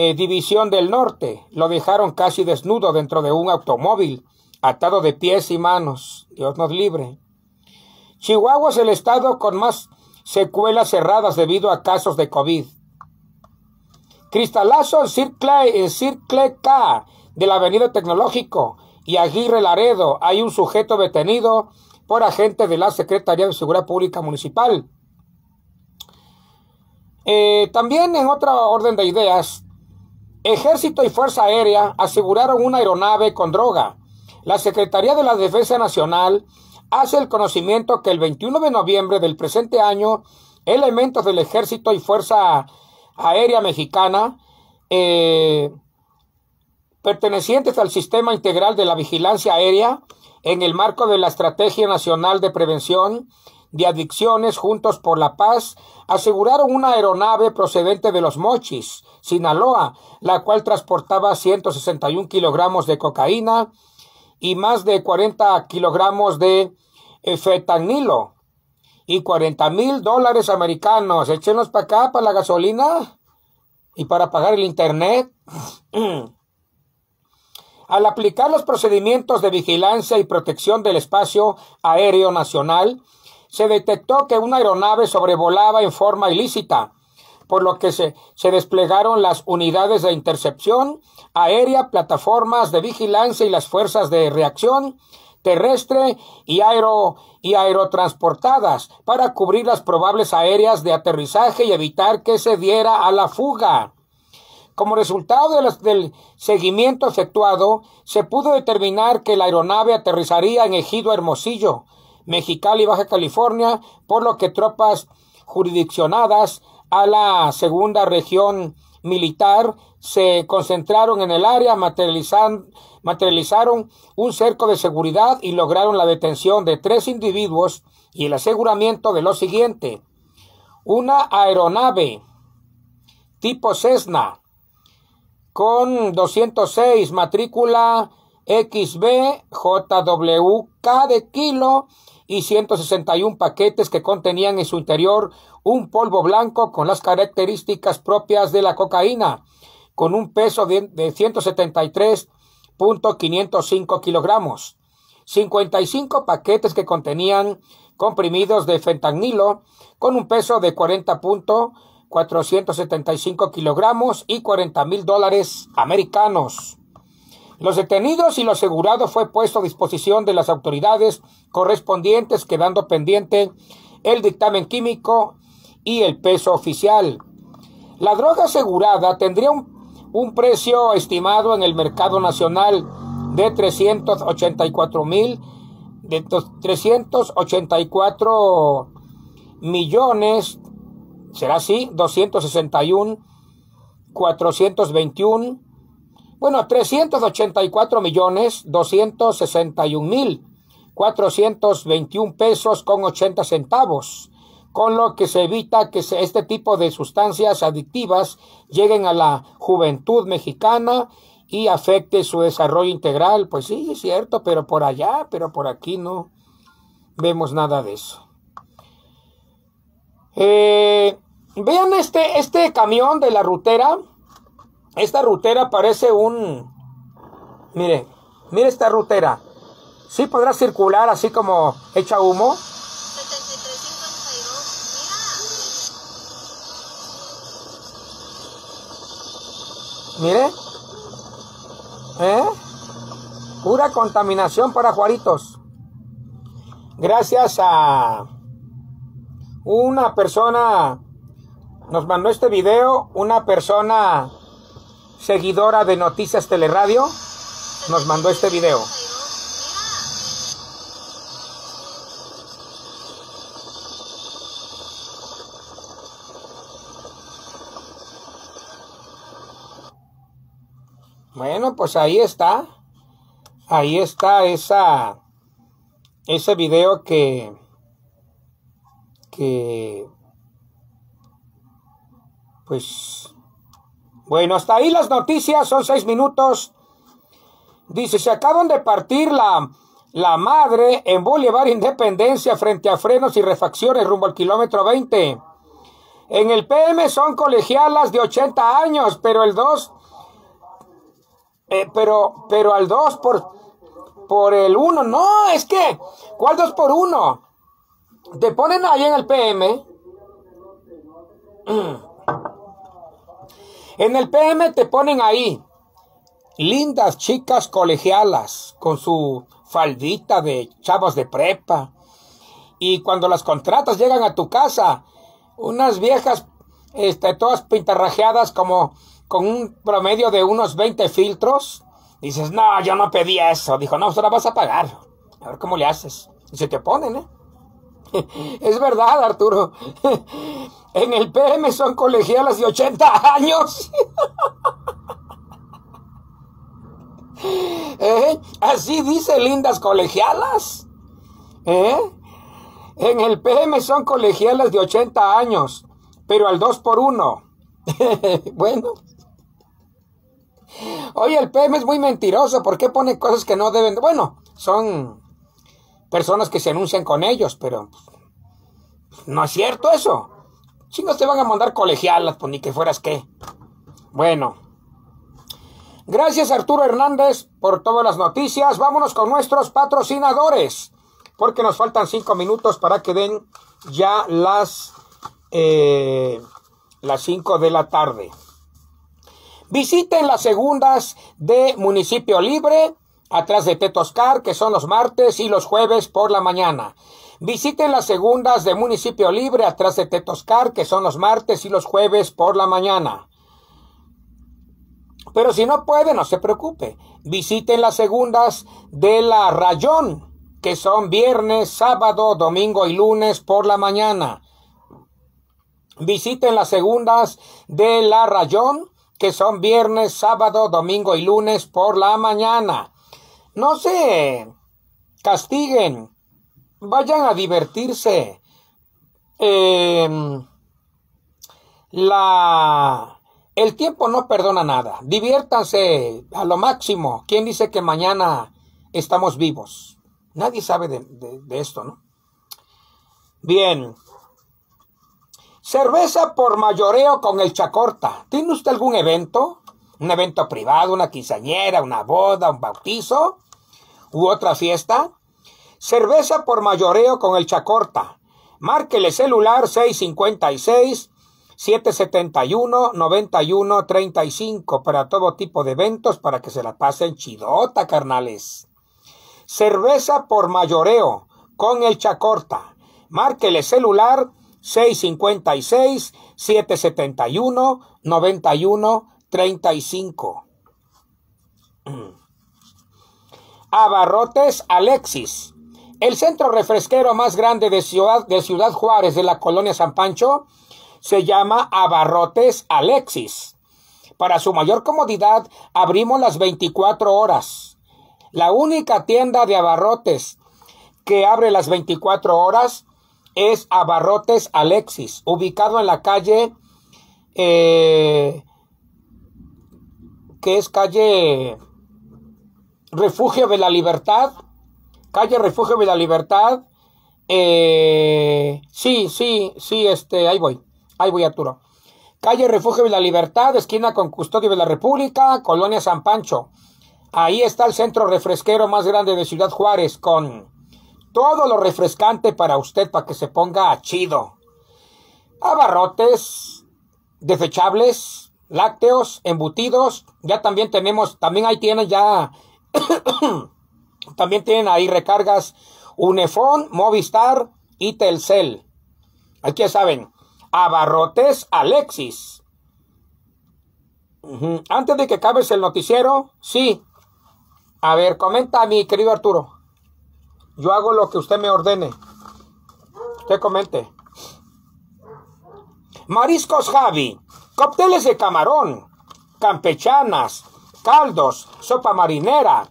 eh, División del Norte. Lo dejaron casi desnudo dentro de un automóvil, atado de pies y manos. Dios nos libre. Chihuahua es el estado con más secuelas cerradas debido a casos de COVID. Cristalazo en Circle, K de la Avenida Tecnológico y Aguirre Laredo hay un sujeto detenido por agente de la Secretaría de Seguridad Pública Municipal. Eh, también en otra orden de ideas, Ejército y Fuerza Aérea aseguraron una aeronave con droga. La Secretaría de la Defensa Nacional hace el conocimiento que el 21 de noviembre del presente año, elementos del Ejército y Fuerza Aérea Mexicana, eh, pertenecientes al Sistema Integral de la Vigilancia Aérea, en el marco de la Estrategia Nacional de Prevención de Adicciones Juntos por la Paz, aseguraron una aeronave procedente de Los Mochis, Sinaloa, la cual transportaba 161 kilogramos de cocaína, y más de 40 kilogramos de fetanilo y 40 mil dólares americanos. Échenos para acá, para la gasolina. y para pagar el internet. Al aplicar los procedimientos de vigilancia y protección del espacio aéreo nacional, se detectó que una aeronave sobrevolaba en forma ilícita, por lo que se, se, desplegaron las unidades de intercepción aérea, plataformas de vigilancia y las fuerzas de reacción terrestre y, aero, y aerotransportadas para cubrir las probables aéreas de aterrizaje y evitar que se diera a la fuga. Como resultado del seguimiento efectuado, se pudo determinar que la aeronave aterrizaría en Ejido Hermosillo, Mexicali, Baja California, por lo que tropas jurisdiccionadas a la segunda región militar se concentraron en el área, materializaron un cerco de seguridad y lograron la detención de tres individuos y el aseguramiento de lo siguiente. Una aeronave tipo Cessna con 206 matrícula XB JWK de kilo y 161 paquetes que contenían en su interior un polvo blanco con las características propias de la cocaína, con un peso de, de 173.505 kilogramos, 55 paquetes que contenían comprimidos de fentanilo con un peso de 40. 475 kilogramos y 40 mil dólares americanos. Los detenidos y lo asegurado fue puesto a disposición de las autoridades correspondientes, quedando pendiente el dictamen químico y el peso oficial. La droga asegurada tendría un, un precio estimado en el mercado nacional de 384 mil, de 384 millones será así, 261, 421, bueno, 384 millones, 261 mil, 421 pesos con 80 centavos, con lo que se evita que este tipo de sustancias adictivas lleguen a la juventud mexicana y afecte su desarrollo integral. Pues sí, es cierto, pero por allá, pero por aquí no vemos nada de eso. Eh, vean este, este camión de la rutera. Esta rutera parece un... Mire, mire esta rutera. Sí podrá circular así como hecha humo. Mire. ¿Eh? Pura contaminación para Juaritos. Gracias a una persona nos mandó este video, una persona seguidora de Noticias Teleradio, nos mandó este video. Bueno, pues ahí está. Ahí está esa ese video que que pues bueno, hasta ahí las noticias, son seis minutos. Dice, se acaban de partir la, la madre en Boulevard Independencia frente a frenos y refacciones rumbo al kilómetro 20. En el PM son colegialas de 80 años, pero el 2, eh, pero, pero al 2 por, por el 1, no, es que, ¿cuál 2 por 1? Te ponen ahí en el PM. En el PM te ponen ahí lindas chicas colegialas con su faldita de chavos de prepa. Y cuando las contratas llegan a tu casa, unas viejas este, todas pintarrajeadas como con un promedio de unos 20 filtros. Dices, no, yo no pedí eso. Dijo, no, ahora vas a pagar. A ver cómo le haces. Y se te ponen, ¿eh? Es verdad, Arturo. en el PM son colegialas de 80 años. ¿Eh? Así dice lindas colegialas. ¿Eh? En el PM son colegialas de 80 años, pero al 2 por 1. bueno. Oye, el PM es muy mentiroso. ¿Por qué pone cosas que no deben? Bueno, son personas que se anuncian con ellos, pero no es cierto eso. Chingos te van a mandar colegialas, pues ni que fueras qué. Bueno. Gracias Arturo Hernández por todas las noticias. Vámonos con nuestros patrocinadores. Porque nos faltan cinco minutos para que den ya las, eh, las cinco de la tarde. Visiten las segundas de Municipio Libre, atrás de Tetoscar, que son los martes y los jueves por la mañana. Visiten las segundas de Municipio Libre, atrás de Tetoscar, que son los martes y los jueves por la mañana. Pero si no puede, no se preocupe. Visiten las segundas de la Rayón, que son viernes, sábado, domingo y lunes por la mañana. Visiten las segundas de la Rayón, que son viernes, sábado, domingo y lunes por la mañana. No se castiguen, vayan a divertirse. Em, la, el tiempo no perdona nada. Diviértanse a lo máximo. ¿Quién dice que mañana estamos vivos? Nadie sabe de, de esto, ¿no? Bien. Cerveza por mayoreo con el Chacorta. ¿Tiene usted algún evento? ¿Un evento privado, una quinceañera, una boda, un bautizo? ¿U otra fiesta? Cerveza por mayoreo con el Chacorta. Márquele celular 656 771 9135 para todo tipo de eventos para que se la pasen chidota, carnales. Cerveza por mayoreo con el Chacorta. Márquele celular 656 771 9135 Abarrotes Alexis. El centro refresquero más grande de Ciudad, de Ciudad Juárez de la colonia San Pancho se llama Abarrotes Alexis. Para su mayor comodidad, abrimos las 24 horas. La única tienda de abarrotes que abre las 24 horas es Abarrotes Alexis, ubicado en la calle, eh, que es calle Refugio de la Libertad, calle Refugio de la Libertad, eh, sí, sí, sí, este, ahí voy, ahí voy Arturo. Calle Refugio de la Libertad, esquina con Custodio de la República, Colonia San Pancho. Ahí está el centro refresquero más grande de Ciudad Juárez, con todo lo refrescante para usted, para que se ponga chido. Abarrotes, desechables, lácteos, embutidos. Ya también tenemos, también ahí tienen ya, también tienen ahí recargas Unifón, Movistar y Telcel. Aquí ya saben, Abarrotes Alexis. Antes de que acabes el noticiero, sí. A ver, comenta mi querido Arturo. Yo hago lo que usted me ordene. Usted comente. Mariscos Javi. Cócteles de camarón. Campechanas. Caldos. Sopa marinera.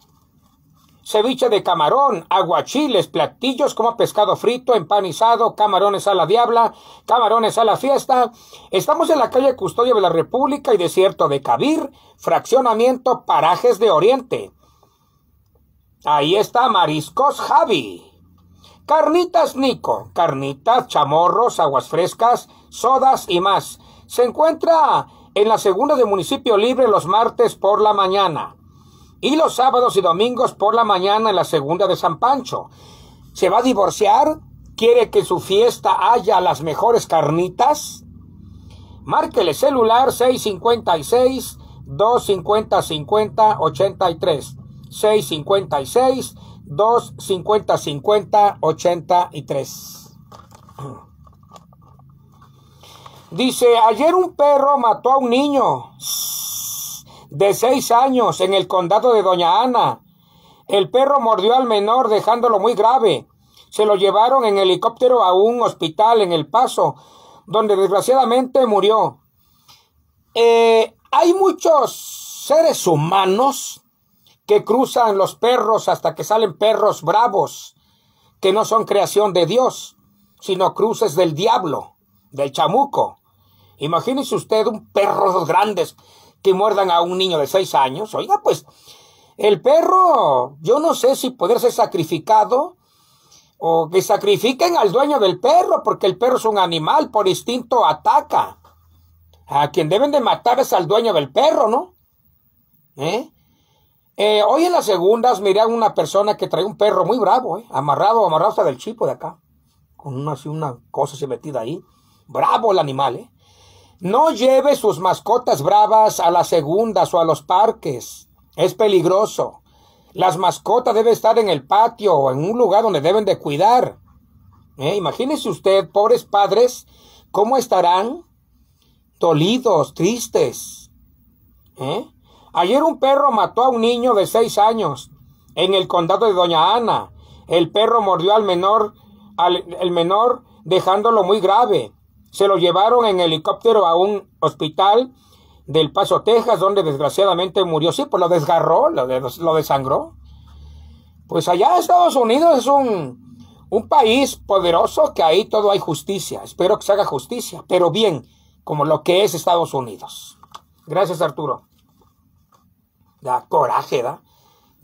Ceviche de camarón, aguachiles, platillos como pescado frito, empanizado, camarones a la diabla, camarones a la fiesta. Estamos en la calle Custodia de la República y Desierto de Cabir, fraccionamiento Parajes de Oriente. Ahí está Mariscos Javi. Carnitas Nico, carnitas, chamorros, aguas frescas, sodas y más. Se encuentra en la segunda de Municipio Libre los martes por la mañana y los sábados y domingos por la mañana en la segunda de San Pancho. ¿Se va a divorciar? ¿Quiere que su fiesta haya las mejores carnitas? Márquele celular 656 250 50 83. 656 250 50 83. Dice, ayer un perro mató a un niño de seis años en el condado de Doña Ana. El perro mordió al menor dejándolo muy grave. Se lo llevaron en helicóptero a un hospital en El Paso, donde desgraciadamente murió. Eh, hay muchos seres humanos que cruzan los perros hasta que salen perros bravos, que no son creación de Dios, sino cruces del diablo, del chamuco. Imagínese usted un perro grandes que muerdan a un niño de seis años. Oiga, pues el perro, yo no sé si puede ser sacrificado o que sacrifiquen al dueño del perro, porque el perro es un animal, por instinto ataca. A quien deben de matar es al dueño del perro, ¿no? ¿Eh? Eh, hoy en las segundas miré a una persona que trae un perro muy bravo, ¿eh? amarrado, amarrado hasta del chipo de acá, con una cosa así metida ahí. Bravo el animal, ¿eh? No lleve sus mascotas bravas a las segundas o a los parques. Es peligroso. Las mascotas deben estar en el patio o en un lugar donde deben de cuidar. ¿Eh? Imagínese usted, pobres padres, cómo estarán dolidos, tristes. ¿Eh? Ayer un perro mató a un niño de seis años en el condado de Doña Ana. El perro mordió al menor, al menor dejándolo muy grave. Se lo llevaron en helicóptero a un hospital del Paso, Texas, donde desgraciadamente murió. Sí, pues lo desgarró, lo, desangró. Pues allá Estados Unidos es un, un país poderoso que ahí todo hay justicia. Espero que se haga justicia, pero bien, como lo que es Estados Unidos. Gracias, Arturo. Da coraje, ¿da?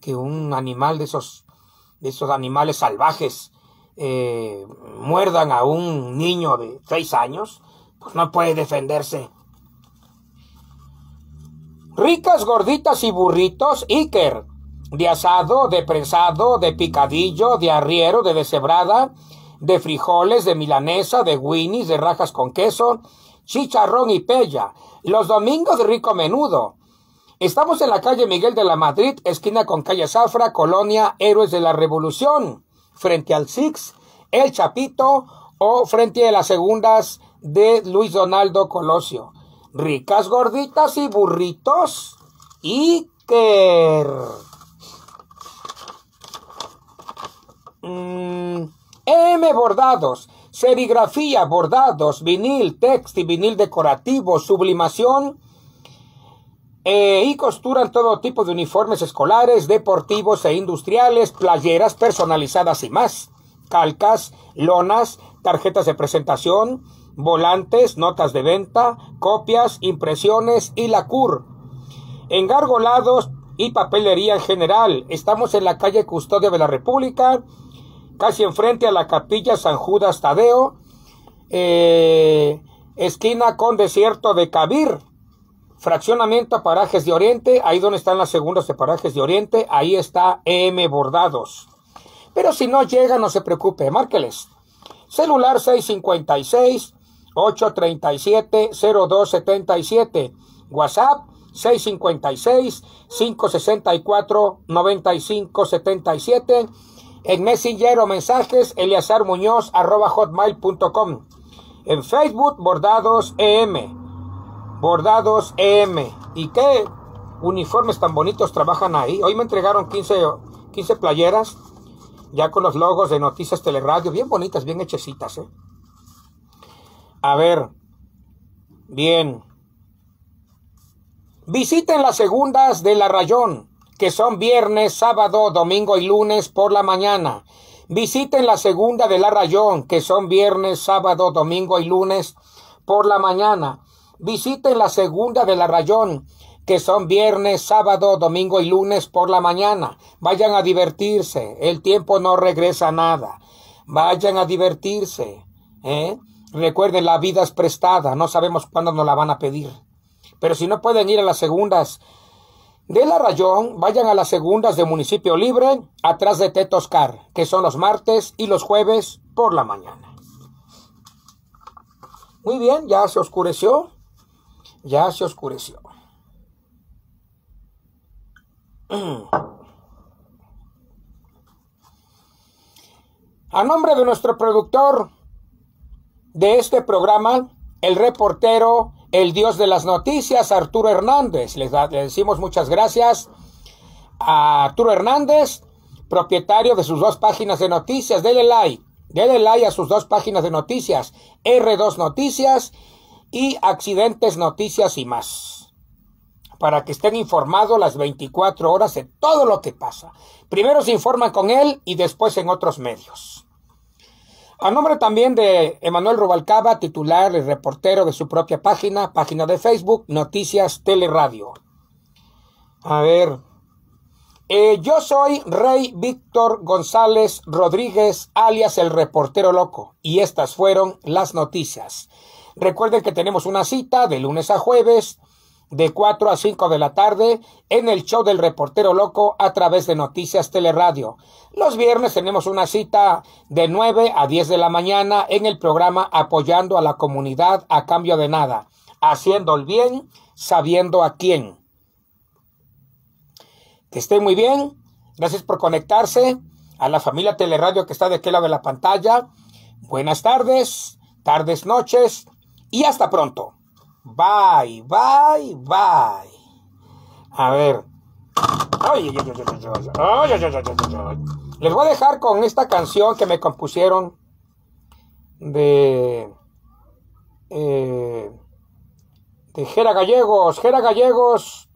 Que un animal de esos, de esos animales salvajes eh, muerdan a un niño de seis años, pues no puede defenderse. Ricas gorditas y burritos Iker, de asado, de prensado, de picadillo, de arriero, de deshebrada, de frijoles, de milanesa, de winnies, de rajas con queso, chicharrón y pella. Los domingos de rico menudo. Estamos en la calle Miguel de la Madrid, esquina con calle Zafra, colonia Héroes de la Revolución frente al Six, El Chapito o frente a las segundas de Luis Donaldo Colosio. Ricas gorditas y burritos. Iker. Mm, M bordados, serigrafía, bordados, vinil, text y vinil decorativo, sublimación eh, y costuran todo tipo de uniformes escolares, deportivos e industriales, playeras personalizadas y más, calcas, lonas, tarjetas de presentación, volantes, notas de venta, copias, impresiones y la CUR. Engargolados y papelería en general. Estamos en la calle Custodia de la República, casi enfrente a la capilla San Judas Tadeo, eh, esquina con desierto de Cabir. Fraccionamiento a Parajes de Oriente, ahí donde están las segundas de Parajes de Oriente, ahí está EM Bordados. Pero si no llega, no se preocupe, márqueles. Celular 656-837-0277. WhatsApp 656-564-9577. En Messenger o mensajes, Eliazar Muñoz, arroba hotmail.com. En Facebook, Bordados EM. Bordados EM. ¿Y qué uniformes tan bonitos trabajan ahí? Hoy me entregaron 15, 15 playeras, ya con los logos de Noticias Teleradio, bien bonitas, bien hechecitas. ¿eh? A ver, bien. Visiten las segundas de La Rayón, que son viernes, sábado, domingo y lunes por la mañana. Visiten la segunda de La Rayón, que son viernes, sábado, domingo y lunes por la mañana. Visiten la segunda de la Rayón, que son viernes, sábado, domingo y lunes por la mañana. Vayan a divertirse. El tiempo no regresa nada. Vayan a divertirse. ¿eh? Recuerden, la vida es prestada. No sabemos cuándo nos la van a pedir. Pero si no pueden ir a las segundas de la Rayón, vayan a las segundas de Municipio Libre, atrás de Tetoscar, que son los martes y los jueves por la mañana. Muy bien, ya se oscureció ya se oscureció. A nombre de nuestro productor de este programa, el reportero, el dios de las noticias, Arturo Hernández, le decimos muchas gracias a Arturo Hernández, propietario de sus dos páginas de noticias. Dele like, dele like a sus dos páginas de noticias, R2 Noticias y accidentes, noticias y más. Para que estén informados las 24 horas de todo lo que pasa. Primero se informan con él y después en otros medios. A nombre también de Emanuel Rubalcaba, titular y reportero de su propia página, página de Facebook, Noticias Teleradio. A ver. Eh, yo soy Rey Víctor González Rodríguez, alias el reportero loco, y estas fueron las noticias Recuerden que tenemos una cita de lunes a jueves de 4 a 5 de la tarde en el show del reportero loco a través de Noticias Teleradio. Los viernes tenemos una cita de 9 a 10 de la mañana en el programa Apoyando a la comunidad a cambio de nada, haciendo el bien, sabiendo a quién. Que estén muy bien. Gracias por conectarse a la familia Teleradio que está de aquel lado de la pantalla. Buenas tardes, tardes, noches y hasta pronto. Bye, bye, bye. A ver. Les voy a dejar con esta canción que me compusieron de eh, de Jera Gallegos. Jera Gallegos.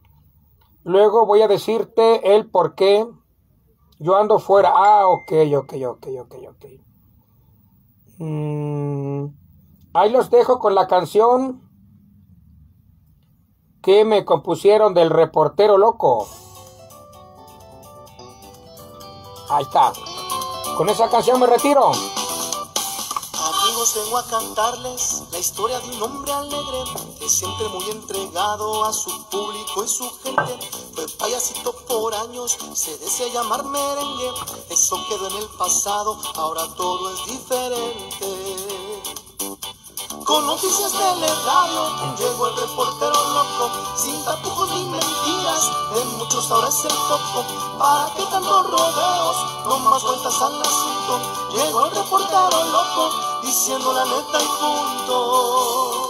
Luego voy a decirte el por qué yo ando fuera. Ah, ok, ok, ok, ok, ok. Mm, ahí los dejo con la canción que me compusieron del reportero loco. Ahí está. Con esa canción me retiro. Amigos, vengo a cantarles la historia de un hombre alegre que siempre muy entregado a su público y su gente. Fue payasito por años, se desea llamar merengue. Eso quedó en el pasado, ahora todo es diferente. Con noticias de radio llegó el reportero loco, sin tapujos ni mentiras, en muchos ahora es el toco. ¿Para qué tantos rodeos? No más vueltas al asunto. Llegó el reportero loco, diciendo la neta y punto.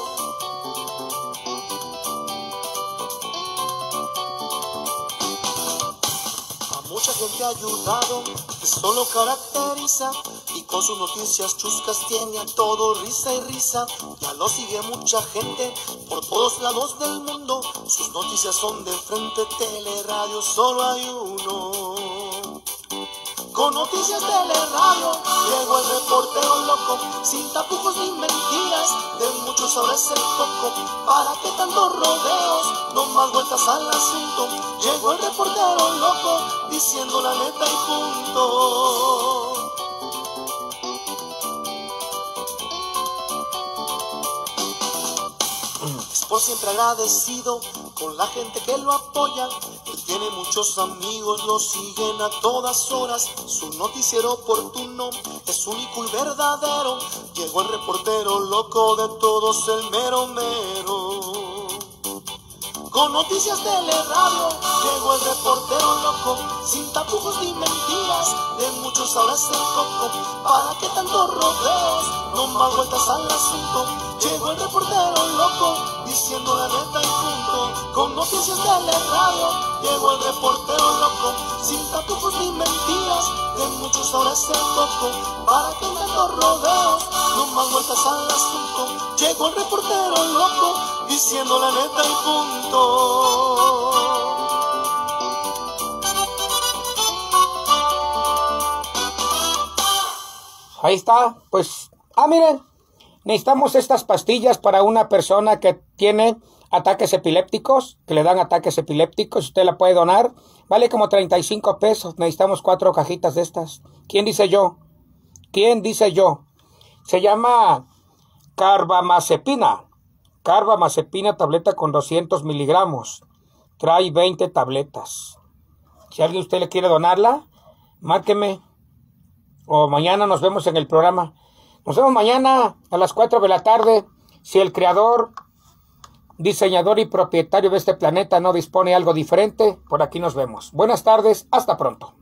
Mucha gente ha ayudado, eso lo caracteriza y con sus noticias chuscas tiene a todo risa y risa. Ya lo sigue mucha gente por todos lados del mundo. Sus noticias son de frente, teleradio, solo hay uno. Con noticias teleradio llegó el reportero loco, sin tapujos ni mentiras, de muchos ahora es el toco. ¿Para qué tantos rodeos? No más vueltas al asunto. Llegó el reportero loco, diciendo la neta y punto. Es por siempre agradecido con la gente que lo apoya. Tiene muchos amigos, lo siguen a todas horas. Su noticiero oportuno es único y verdadero. Llegó el reportero loco de todos, el mero mero. Con noticias teleradio llegó el reportero loco, sin tapujos ni mentiras, de muchos ahora el coco. ¿Para qué tantos rodeos? No más vueltas al asunto. Llegó el reportero loco, diciendo la neta y punto. Con noticias teleradio llegó el reportero loco, sin tapujos ni mentiras, de muchos ahora es el coco. ¿Para qué tantos rodeos? No más vueltas al asunto. Llegó el reportero loco, diciendo la neta y punto. Ahí está, pues, ah, miren, necesitamos estas pastillas para una persona que tiene ataques epilépticos, que le dan ataques epilépticos, usted la puede donar, vale como 35 pesos, necesitamos cuatro cajitas de estas. ¿Quién dice yo? ¿Quién dice yo? Se llama carbamazepina. Carbamazepina, tableta con 200 miligramos. Trae 20 tabletas. Si alguien usted le quiere donarla, márqueme. O mañana nos vemos en el programa. Nos vemos mañana a las 4 de la tarde. Si el creador, diseñador y propietario de este planeta no dispone algo diferente, por aquí nos vemos. Buenas tardes, hasta pronto.